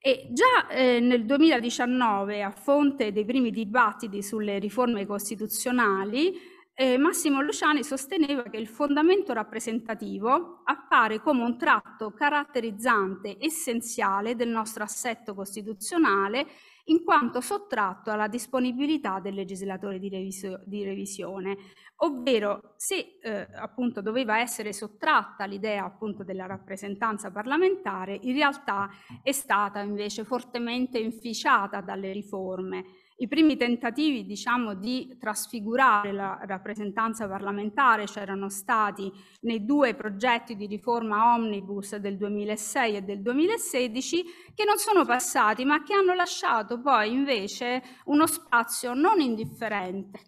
E già eh, nel 2019, a fonte dei primi dibattiti sulle riforme costituzionali, eh, Massimo Luciani sosteneva che il fondamento rappresentativo appare come un tratto caratterizzante essenziale del nostro assetto costituzionale in quanto sottratto alla disponibilità del legislatore di, revisio di revisione, ovvero se eh, appunto doveva essere sottratta l'idea appunto della rappresentanza parlamentare, in realtà è stata invece fortemente inficiata dalle riforme i primi tentativi diciamo, di trasfigurare la rappresentanza parlamentare c'erano stati nei due progetti di riforma omnibus del 2006 e del 2016 che non sono passati ma che hanno lasciato poi invece uno spazio non indifferente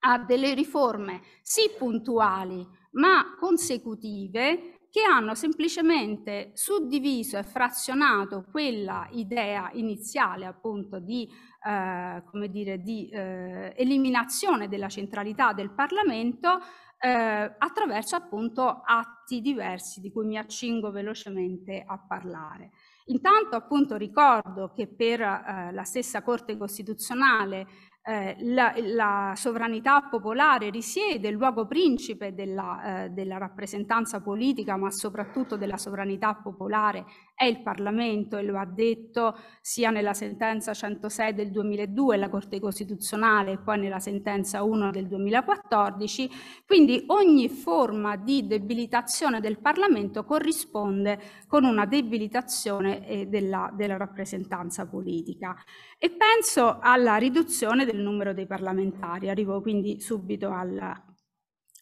a delle riforme sì puntuali ma consecutive che hanno semplicemente suddiviso e frazionato quella idea iniziale appunto di eh, come dire, di eh, eliminazione della centralità del Parlamento eh, attraverso appunto atti diversi di cui mi accingo velocemente a parlare. Intanto appunto ricordo che per eh, la stessa Corte Costituzionale eh, la, la, sovranità popolare risiede, il luogo principe della, eh, della, rappresentanza politica, ma soprattutto della sovranità popolare, è il Parlamento e lo ha detto sia nella sentenza 106 del 2002, la Corte Costituzionale, e poi nella sentenza 1 del 2014. Quindi ogni forma di debilitazione del Parlamento corrisponde con una debilitazione eh, della, della rappresentanza politica. E penso alla riduzione del numero dei parlamentari. Arrivo quindi subito al,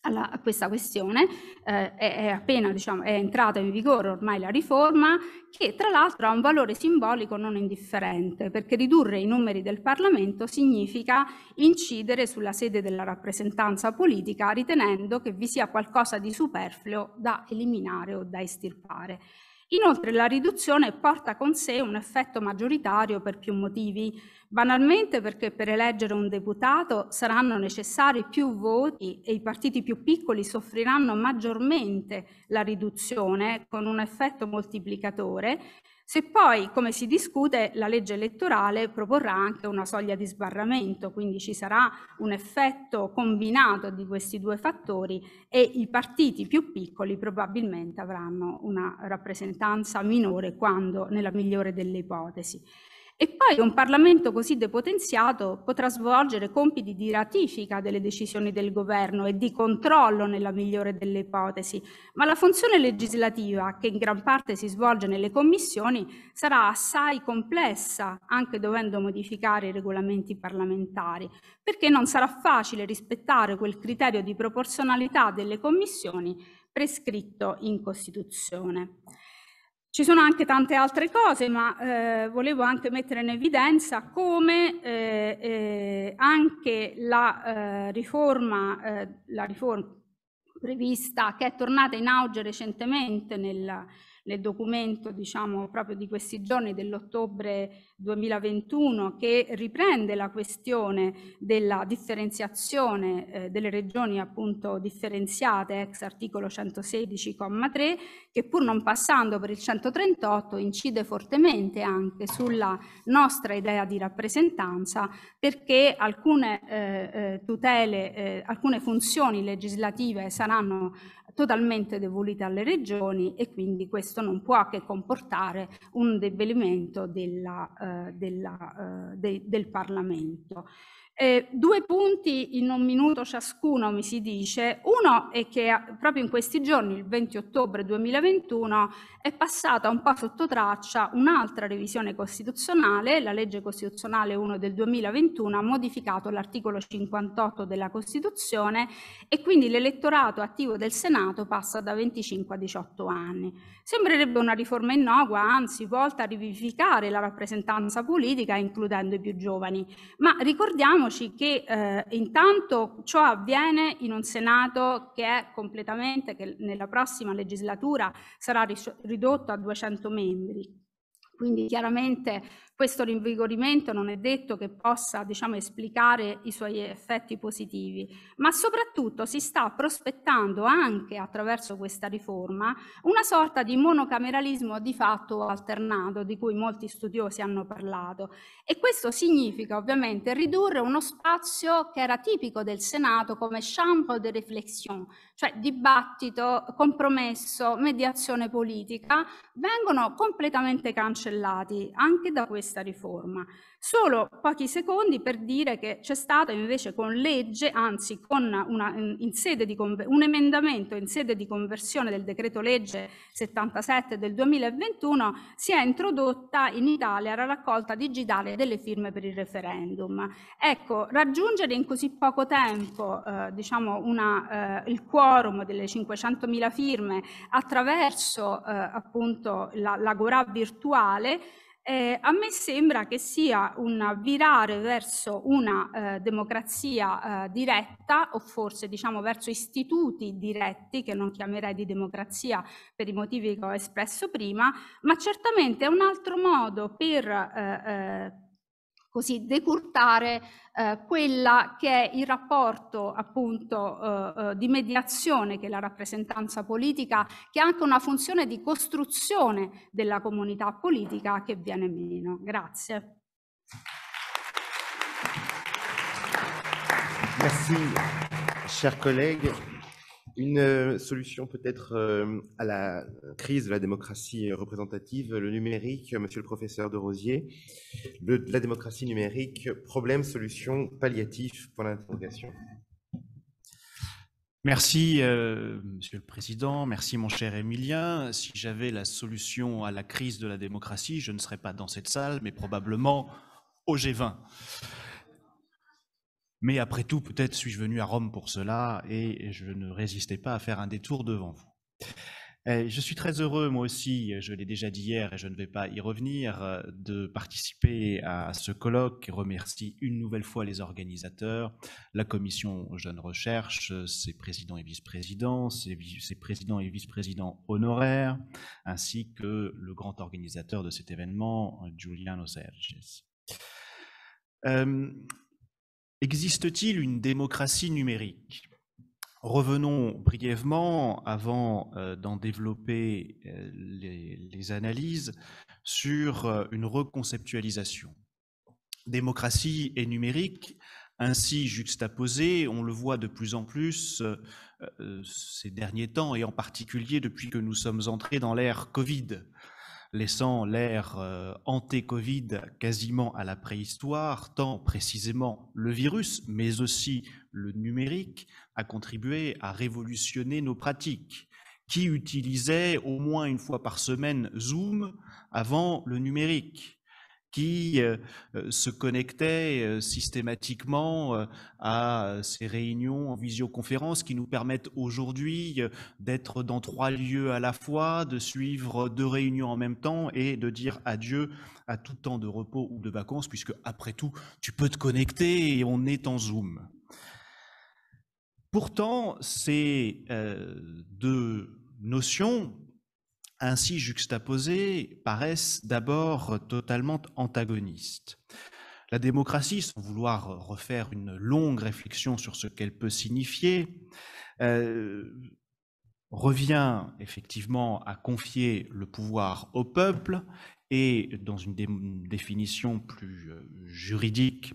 alla, a questa questione, eh, è, è, appena diciamo, è entrata in vigore ormai la riforma, che tra l'altro ha un valore simbolico non indifferente, perché ridurre i numeri del Parlamento significa incidere sulla sede della rappresentanza politica, ritenendo che vi sia qualcosa di superfluo da eliminare o da estirpare. Inoltre la riduzione porta con sé un effetto maggioritario per più motivi. Banalmente perché per eleggere un deputato saranno necessari più voti e i partiti più piccoli soffriranno maggiormente la riduzione con un effetto moltiplicatore se poi, come si discute, la legge elettorale proporrà anche una soglia di sbarramento, quindi ci sarà un effetto combinato di questi due fattori e i partiti più piccoli probabilmente avranno una rappresentanza minore quando nella migliore delle ipotesi. E poi un Parlamento così depotenziato potrà svolgere compiti di ratifica delle decisioni del governo e di controllo nella migliore delle ipotesi, ma la funzione legislativa, che in gran parte si svolge nelle commissioni, sarà assai complessa, anche dovendo modificare i regolamenti parlamentari, perché non sarà facile rispettare quel criterio di proporzionalità delle commissioni prescritto in Costituzione. Ci sono anche tante altre cose, ma eh, volevo anche mettere in evidenza come eh, eh, anche la, eh, riforma, eh, la riforma prevista, che è tornata in auge recentemente nel, nel documento diciamo, proprio di questi giorni dell'ottobre 2021 che riprende la questione della differenziazione eh, delle regioni appunto differenziate ex articolo 116,3 che pur non passando per il 138 incide fortemente anche sulla nostra idea di rappresentanza perché alcune eh, eh tutele, eh, alcune funzioni legislative saranno totalmente devolute alle regioni e quindi questo non può che comportare un debelimento della, eh, della, eh, de, del Parlamento. Eh, due punti in un minuto ciascuno mi si dice. Uno è che proprio in questi giorni, il 20 ottobre 2021, è passata un po' sotto traccia un'altra revisione costituzionale, la legge costituzionale 1 del 2021 ha modificato l'articolo 58 della Costituzione e quindi l'elettorato attivo del Senato passa da 25 a 18 anni. Sembrerebbe una riforma innocua, anzi volta a rivivificare la rappresentanza politica includendo i più giovani, ma ricordiamo ricordiamoci che eh, intanto ciò avviene in un Senato che è completamente, che nella prossima legislatura sarà ridotto a 200 membri. Quindi chiaramente questo rinvigorimento non è detto che possa diciamo, esplicare i suoi effetti positivi, ma soprattutto si sta prospettando anche attraverso questa riforma una sorta di monocameralismo di fatto alternato di cui molti studiosi hanno parlato. E questo significa ovviamente ridurre uno spazio che era tipico del Senato come chambre de réflexion, cioè dibattito, compromesso, mediazione politica, vengono completamente cancellati anche da questo questa riforma. Solo pochi secondi per dire che c'è stato invece con legge, anzi con una, di, un emendamento in sede di conversione del decreto legge 77 del 2021, si è introdotta in Italia la raccolta digitale delle firme per il referendum. Ecco, raggiungere in così poco tempo eh, diciamo una, eh, il quorum delle 500.000 firme attraverso eh, appunto la, l'agorà virtuale eh, a me sembra che sia un virare verso una eh, democrazia eh, diretta o forse diciamo verso istituti diretti che non chiamerei di democrazia per i motivi che ho espresso prima, ma certamente è un altro modo per eh, eh, così decurtare eh, quella che è il rapporto appunto eh, eh, di mediazione che è la rappresentanza politica, che ha anche una funzione di costruzione della comunità politica che viene meno. Grazie. Merci, chers collègues. Une euh, solution peut-être euh, à la crise de la démocratie représentative, le numérique, monsieur le professeur de Rosier, la démocratie numérique, problème, solution, palliatif, point d'interrogation. Merci, euh, Monsieur le Président. Merci, mon cher Émilien. Si j'avais la solution à la crise de la démocratie, je ne serais pas dans cette salle, mais probablement au G20. Mais après tout, peut-être suis-je venu à Rome pour cela et je ne résistais pas à faire un détour devant vous. Euh, je suis très heureux, moi aussi, je l'ai déjà dit hier et je ne vais pas y revenir, euh, de participer à ce colloque remercie une nouvelle fois les organisateurs, la commission Jeunes Recherche, ses présidents et vice-présidents, ses, présidents et vice-présidents honoraires, ainsi que le grand organisateur de cet événement, Giuliano Serges. Euh, existe-t-il une démocratie numérique? Revenons brièvement, avant euh, d'en développer euh, les, analyses, sur euh, une reconceptualisation. Démocratie et numérique, ainsi juxtaposés, on le voit de plus en plus ces derniers temps, et en particulier depuis que nous sommes entrés dans l'ère Covid laissant l'ère euh, anté-Covid quasiment à la préhistoire, tant précisément le virus, mais aussi le numérique, a contribué à révolutionner nos pratiques. Qui utilisait au moins une fois par semaine Zoom avant le numérique qui euh, euh, se connectaient euh, systématiquement à ces réunions en visioconférence qui nous permettent aujourd'hui d'être dans trois lieux à la fois, de suivre deux réunions en même temps et de dire adieu à tout temps de repos ou de vacances, puisque après tout, tu peux te connecter et on est en Zoom. Pourtant, ces deux notions ainsi juxtaposées paraissent d'abord totalement antagonistes. La démocratie, sans vouloir refaire une longue réflexion sur ce qu'elle peut signifier, euh, revient effectivement à confier le pouvoir au peuple et, dans une définition plus euh, juridique,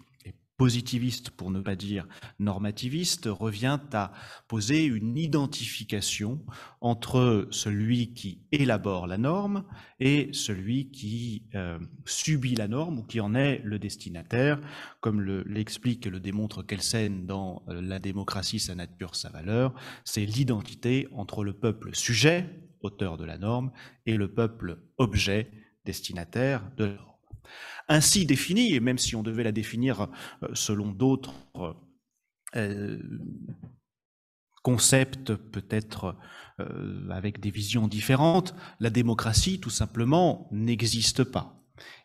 positiviste, pour ne pas dire normativiste, revient à poser une identification entre celui qui élabore la norme et celui qui euh, subit la norme ou qui en est le destinataire, comme l'explique et le démontre Kelsen dans euh, La démocratie, sa nature, sa valeur, c'est l'identité entre le peuple sujet, auteur de la norme, et le peuple objet, destinataire de la norme ainsi définie, et même si on devait la définir euh, selon d'autres euh, concepts, peut-être euh, avec des visions différentes, la démocratie, tout simplement, n'existe pas.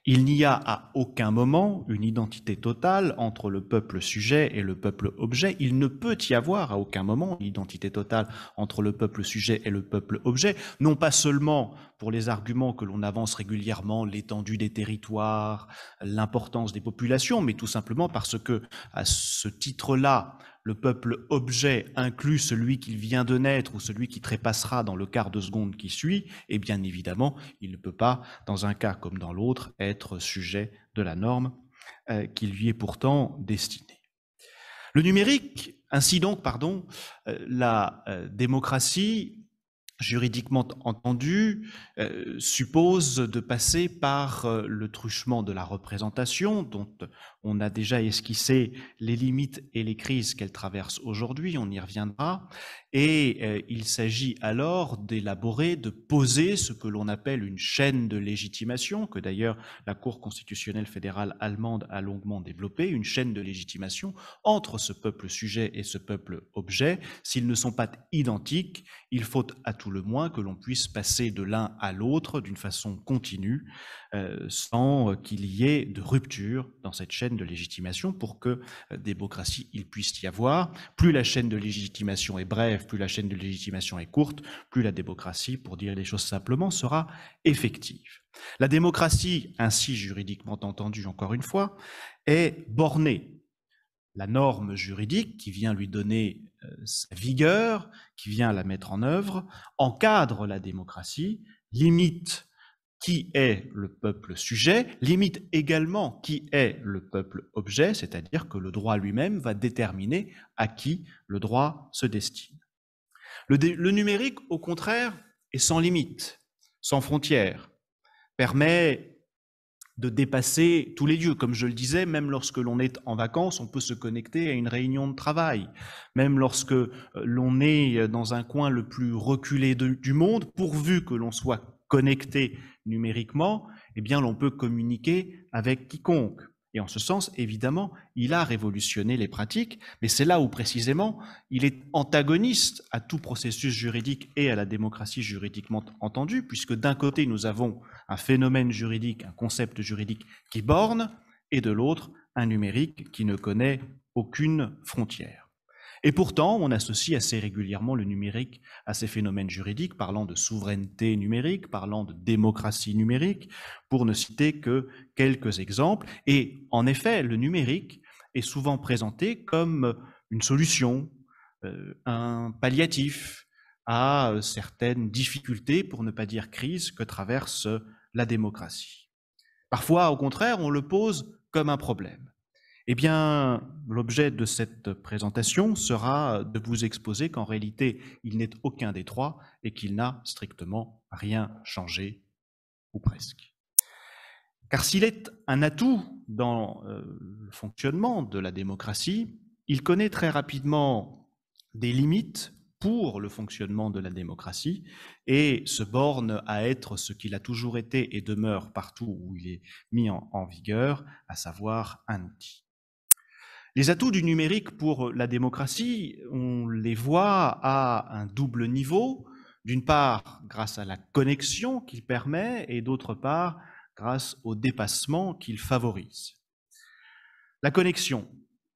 Il n'y a à aucun moment une identité totale entre le peuple sujet et le peuple objet. Il ne peut y avoir à aucun moment une identité totale entre le peuple sujet et le peuple objet, non pas seulement pour les arguments que l'on avance régulièrement, l'étendue des territoires, l'importance des populations, mais tout simplement parce que, à ce titre-là, le peuple objet inclut celui qui vient de naître ou celui qui trépassera dans le quart de seconde qui suit, et bien évidemment, il ne peut pas, dans un cas comme dans l'autre, être sujet de la norme euh, qui lui est pourtant destinée. Le numérique, ainsi donc, pardon, euh, la euh, démocratie juridiquement entendu, suppose de passer par le truchement de la représentation, dont on a déjà esquissé les limites et les crises qu'elle traverse aujourd'hui, on y reviendra, et euh, il s'agit alors d'élaborer, de poser ce que l'on appelle une chaîne de légitimation, que d'ailleurs la Cour constitutionnelle fédérale allemande a longuement développée, une chaîne de légitimation entre ce peuple sujet et ce peuple objet. S'ils ne sont pas identiques, il faut à tout le moins que l'on puisse passer de l'un à l'autre d'une façon continue, sans qu'il y ait de rupture dans cette chaîne de légitimation pour que euh, démocratie il puisse y avoir. Plus la chaîne de légitimation est brève, plus la chaîne de légitimation est courte, plus la démocratie, pour dire les choses simplement, sera effective. La démocratie, ainsi juridiquement entendue encore une fois, est bornée. La norme juridique qui vient lui donner euh, sa vigueur, qui vient la mettre en œuvre, encadre la démocratie, limite qui est le peuple sujet, limite également qui est le peuple objet, c'est-à-dire que le droit lui-même va déterminer à qui le droit se destine. Le, numérique, au contraire, est sans limite, sans frontières, permet de dépasser tous les lieux. Comme je le disais, même lorsque l'on est en vacances, on peut se connecter à une réunion de travail. Même lorsque euh, l'on est dans un coin le plus reculé du monde, pourvu que l'on soit connecté numériquement, eh bien, l'on peut communiquer avec quiconque. Et en ce sens, évidemment, il a révolutionné les pratiques, mais c'est là où précisément il est antagoniste à tout processus juridique et à la démocratie juridiquement entendue, puisque d'un côté, nous avons un phénomène juridique, un concept juridique qui borne, et de l'autre, un numérique qui ne connaît aucune frontière. Et pourtant, on associe assez régulièrement le numérique à ces phénomènes juridiques, parlant de souveraineté numérique, parlant de démocratie numérique, pour ne citer que quelques exemples. Et en effet, le numérique est souvent présenté comme une solution, euh, un palliatif à certaines difficultés, pour ne pas dire crises, que traverse la démocratie. Parfois, au contraire, on le pose comme un problème. Eh bien, l'objet de cette présentation sera de vous exposer qu'en réalité, il n'est aucun des trois et qu'il n'a strictement rien changé, ou presque. Car s'il est un atout dans euh, le fonctionnement de la démocratie, il connaît très rapidement des limites pour le fonctionnement de la démocratie et se borne à être ce qu'il a toujours été et demeure partout où il est mis en vigueur, à savoir un outil. Les atouts du numérique pour la démocratie, on les voit à un double niveau. D'une part, grâce à la connexion qu'il permet, et d'autre part, grâce au dépassement qu'il favorise. La connexion,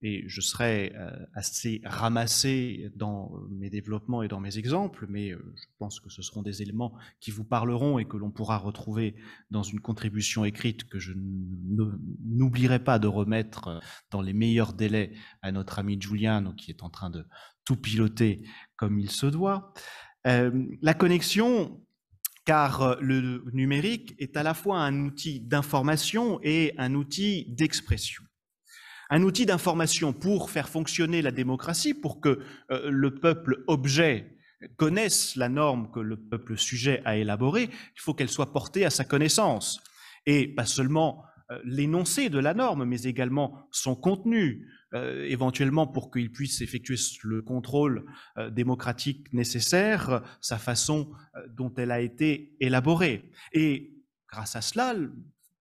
et je serai euh, assez ramassé dans mes développements et dans mes exemples, mais euh, je pense que ce seront des éléments qui vous parleront et que l'on pourra retrouver dans une contribution écrite que je n'oublierai pas de remettre euh, dans les meilleurs délais à notre ami Giuliano qui est en train de tout piloter comme il se doit. la connexion, car le numérique est à la fois un outil d'information et un outil d'expression un outil d'information pour faire fonctionner la démocratie, pour que euh, le peuple objet connaisse la norme que le peuple sujet a élaborée, il faut qu'elle soit portée à sa connaissance. Et pas seulement euh, l'énoncé de la norme, mais également son contenu, euh, éventuellement pour qu'il puisse effectuer le contrôle démocratique nécessaire, sa façon dont elle a été élaborée. Et grâce à cela,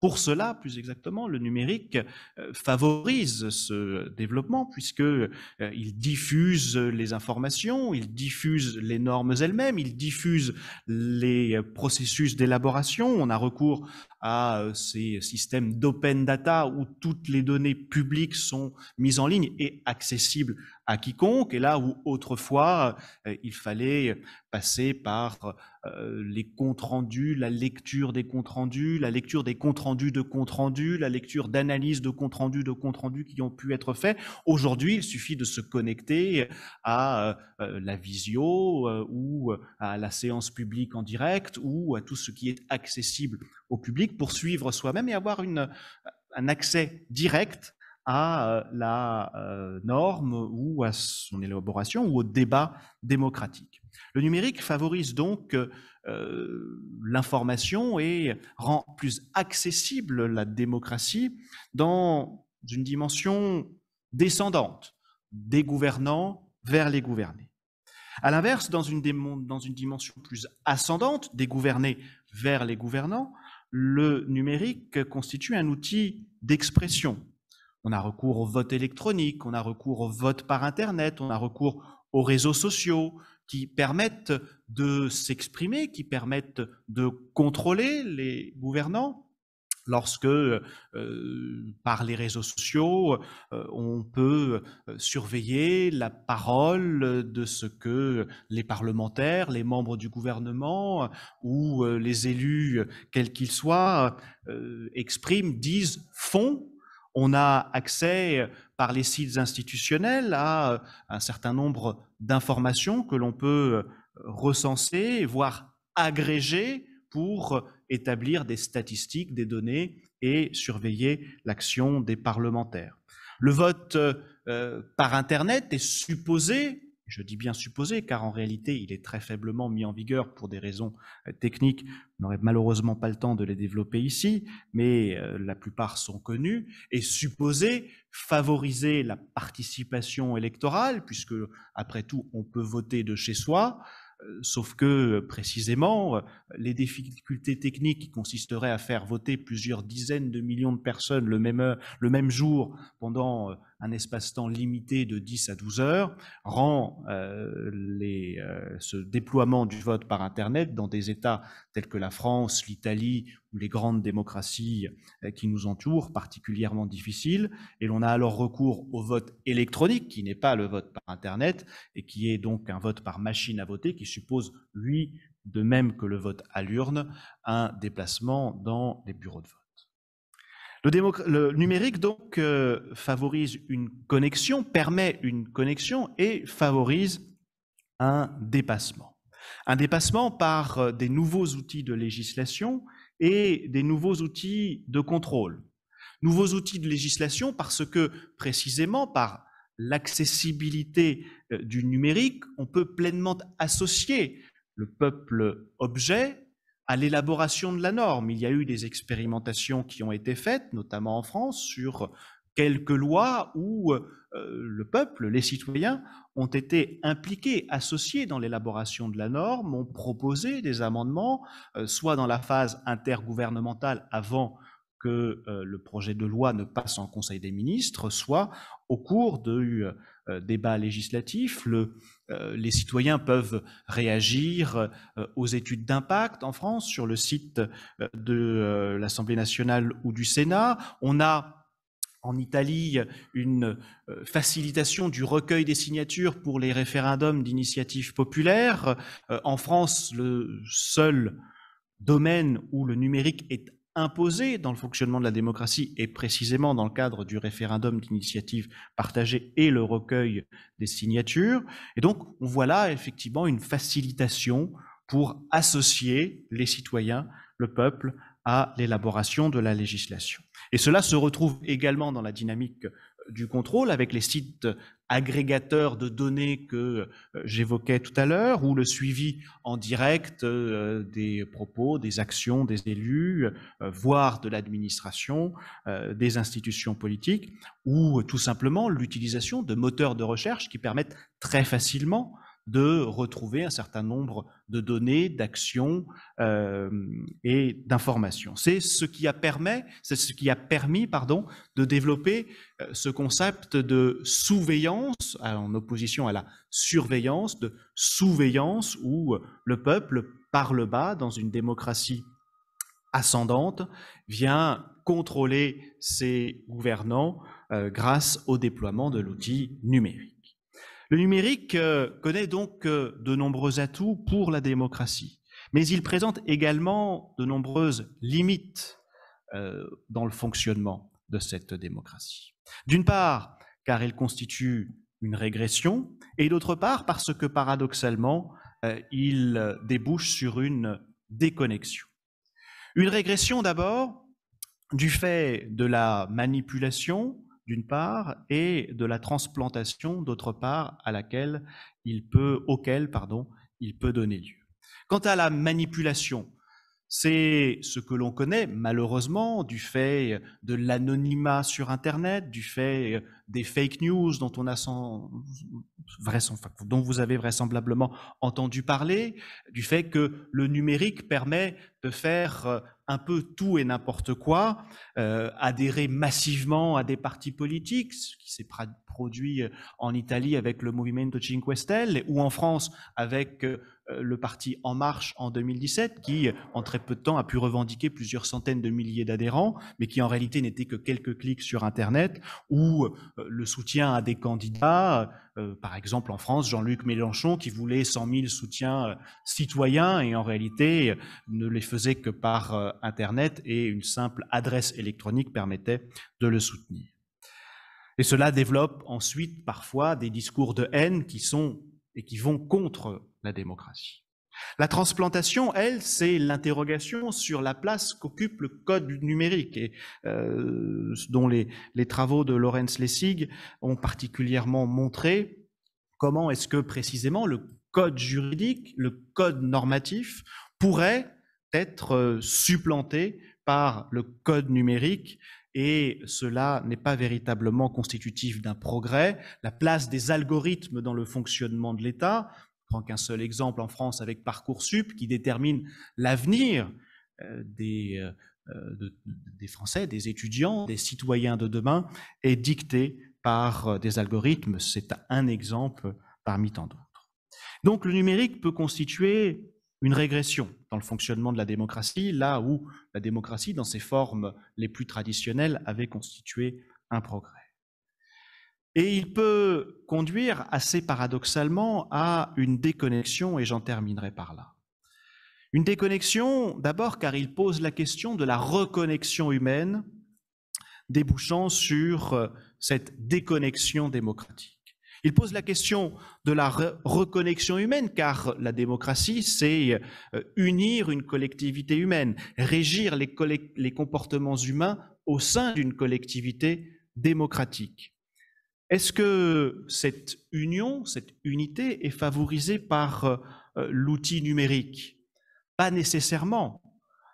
pour cela, plus exactement, le numérique euh, favorise ce développement puisqu'il euh, diffuse les informations, il diffuse les normes elles-mêmes, il diffuse les processus d'élaboration. On a recours à euh, ces systèmes d'open data où toutes les données publiques sont mises en ligne et accessibles à quiconque, et là où autrefois euh, il fallait passer par euh, les comptes rendus, la lecture des comptes rendus, la lecture des comptes rendus de comptes rendus, la lecture d'analyses de comptes rendus de comptes rendus qui ont pu être faits. Aujourd'hui, il suffit de se connecter à euh, la visio ou à la séance publique en direct ou à tout ce qui est accessible au public pour suivre soi-même et avoir une, un accès direct à euh, la euh, norme ou à son élaboration ou au débat démocratique. Le numérique favorise donc euh, l'information et rend plus accessible la démocratie dans une dimension descendante, des gouvernants vers les gouvernés. À l'inverse, dans une, dans une dimension plus ascendante, des gouvernés vers les gouvernants, le numérique constitue un outil d'expression, on a recours au vote électronique, on a recours au vote par Internet, on a recours aux réseaux sociaux qui permettent de s'exprimer, qui permettent de contrôler les gouvernants. Lorsque, euh, par les réseaux sociaux, euh, on peut euh, surveiller la parole de ce que les parlementaires, les membres du gouvernement ou les élus, quels qu'ils soient, expriment, disent, font on a accès euh, par les sites institutionnels à euh, un certain nombre d'informations que l'on peut euh, recenser, voire agréger pour établir des statistiques, des données et surveiller l'action des parlementaires. Le vote par Internet est supposé je dis bien supposé, car en réalité, il est très faiblement mis en vigueur pour des raisons euh, techniques. On n'aurait malheureusement pas le temps de les développer ici, mais euh, la plupart sont connus, et supposé favoriser la participation électorale, puisque, après tout, on peut voter de chez soi, sauf que, précisément, les difficultés techniques qui consisteraient à faire voter plusieurs dizaines de millions de personnes le même, le même jour pendant un espace-temps limité de 10 à 12 heures rend euh, euh, ce déploiement du vote par Internet dans des États tels que la France, l'Italie ou les grandes démocraties euh, qui nous entourent particulièrement difficile. Et l'on a alors recours au vote électronique, qui n'est pas le vote par Internet, et qui est donc un vote par machine à voter, qui suppose, lui, de même que le vote à l'urne, un déplacement dans les bureaux de vote. Le, numérique, donc, euh, favorise une connexion, permet une connexion et favorise un dépassement. Un dépassement par euh, des nouveaux outils de législation et des nouveaux outils de contrôle. Nouveaux outils de législation parce que, précisément, par l'accessibilité euh, du numérique, on peut pleinement associer le peuple objet à l'élaboration de la norme. Il y a eu des expérimentations qui ont été faites, notamment en France, sur quelques lois où euh, le peuple, les citoyens, ont été impliqués, associés dans l'élaboration de la norme, ont proposé des amendements, euh, soit dans la phase intergouvernementale avant que euh, le projet de loi ne passe en Conseil des ministres, soit au cours du débat législatif. Les citoyens peuvent réagir aux études d'impact en France sur le site de l'Assemblée nationale ou du Sénat. On a en Italie une facilitation du recueil des signatures pour les référendums d'initiative populaire. En France, le seul domaine où le numérique est imposé dans le fonctionnement de la démocratie et précisément dans le cadre du référendum d'initiative partagée et le recueil des signatures. Et donc, on voit là effectivement une facilitation pour associer les citoyens, le peuple, à l'élaboration de la législation. Et cela se retrouve également dans la dynamique du contrôle avec les sites agrégateurs de données que euh, j'évoquais tout à l'heure, ou le suivi en direct euh, des propos, des actions des élus, euh, voire de l'administration, des institutions politiques, ou tout simplement l'utilisation de moteurs de recherche qui permettent très facilement de retrouver un certain nombre de données, d'actions euh, et d'informations. C'est ce qui a permis, pardon, de développer euh, ce concept de surveillance en opposition à la surveillance, de surveillance où le peuple par le bas dans une démocratie ascendante vient contrôler ses gouvernants euh, grâce au déploiement de l'outil numérique. Le numérique euh, connaît donc euh, de nombreux atouts pour la démocratie, mais il présente également de nombreuses limites euh, dans le fonctionnement de cette démocratie. D'une part, car il constitue une régression, et d'autre part, parce que paradoxalement, il débouche sur une déconnexion. Une régression d'abord du fait de la manipulation d'une part, et de la transplantation, d'autre part, à laquelle il peut, auquel pardon, il peut donner lieu. Quant à la manipulation, c'est ce que l'on connaît malheureusement du fait de l'anonymat sur Internet, du fait des fake news dont, on a dont vous avez vraisemblablement entendu parler, du fait que le numérique permet de faire un peu tout et n'importe quoi, euh, adhérer massivement à des partis politiques, ce qui s'est produit en Italie avec le Movimento Cinque Stelle ou en France avec euh, le parti En Marche en 2017, qui en très peu de temps a pu revendiquer plusieurs centaines de milliers d'adhérents, mais qui en réalité n'était que quelques clics sur Internet, ou euh, le soutien à des candidats, par exemple en France, Jean-Luc Mélenchon qui voulait 100 000 soutiens citoyens et en réalité ne les faisait que par Internet et une simple adresse électronique permettait de le soutenir. Et cela développe ensuite parfois des discours de haine qui sont et qui vont contre la démocratie. La transplantation, elle, c'est l'interrogation sur la place qu'occupe le code numérique, et euh, dont les, les, travaux de Lorenz Lessig ont particulièrement montré comment est-ce que précisément le code juridique, le code normatif pourrait être euh, supplanté par le code numérique et cela n'est pas véritablement constitutif d'un progrès. La place des algorithmes dans le fonctionnement de l'État prends qu'un seul exemple en France avec Parcoursup, qui détermine l'avenir euh, des, euh, des Français, des étudiants, des citoyens de demain, est dicté par des algorithmes. C'est un exemple parmi tant d'autres. Donc le numérique peut constituer une régression dans le fonctionnement de la démocratie, là où la démocratie, dans ses formes les plus traditionnelles, avait constitué un progrès. Et il peut conduire assez paradoxalement à une déconnexion, et j'en terminerai par là. Une déconnexion, d'abord car il pose la question de la reconnexion humaine, débouchant sur euh, cette déconnexion démocratique. Il pose la question de la reconnexion humaine, car la démocratie, c'est euh, unir une collectivité humaine, régir les, les comportements humains au sein d'une collectivité démocratique. Est-ce que cette union, cette unité est favorisée par euh, l'outil numérique? Pas nécessairement.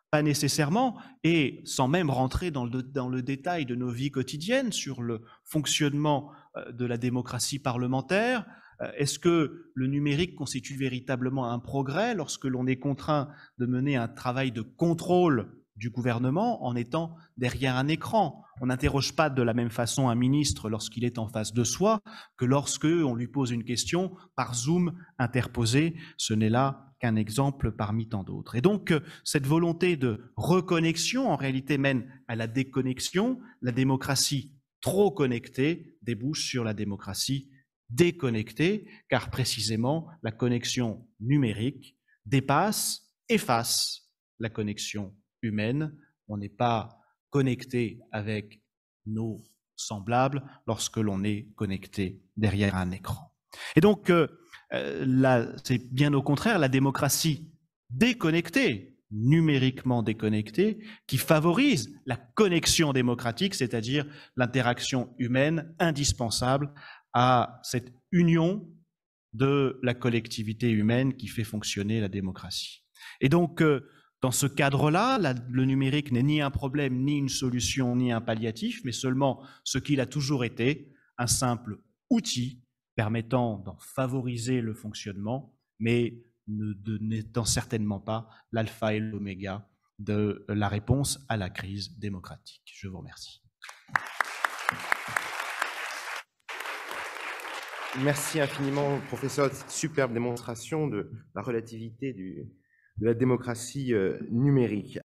Pas nécessairement, et sans même rentrer dans le, détail de nos vies quotidiennes sur le fonctionnement euh, de la démocratie parlementaire euh, Est-ce que le numérique constitue véritablement un progrès lorsque l'on est contraint de mener un travail de contrôle du gouvernement en étant derrière un écran. On n'interroge pas de la même façon un ministre lorsqu'il est en face de soi que lorsque on lui pose une question par Zoom interposé. Ce n'est là qu'un exemple parmi tant d'autres. Et donc, cette volonté de reconnexion, en réalité, mène à la déconnexion. La démocratie trop connectée débouche sur la démocratie déconnectée, car précisément la connexion numérique dépasse, efface la connexion humaine. On n'est pas connecté avec nos semblables lorsque l'on est connecté derrière un écran. Et donc, euh, euh, c'est bien au contraire la démocratie déconnectée numériquement déconnecté qui favorise la connexion démocratique, c'est-à-dire l'interaction humaine indispensable à cette union de la collectivité humaine qui fait fonctionner la démocratie. Et donc, euh, dans ce cadre-là, le numérique n'est ni un problème, ni une solution, ni un palliatif, mais seulement ce qu'il a toujours été, un simple outil permettant d'en favoriser le fonctionnement, mais n'étant certainement pas l'alpha et l'oméga de la réponse à la crise démocratique. Je vous remercie. Merci infiniment, professeur, cette superbe démonstration de la relativité de la démocratie euh, numérique.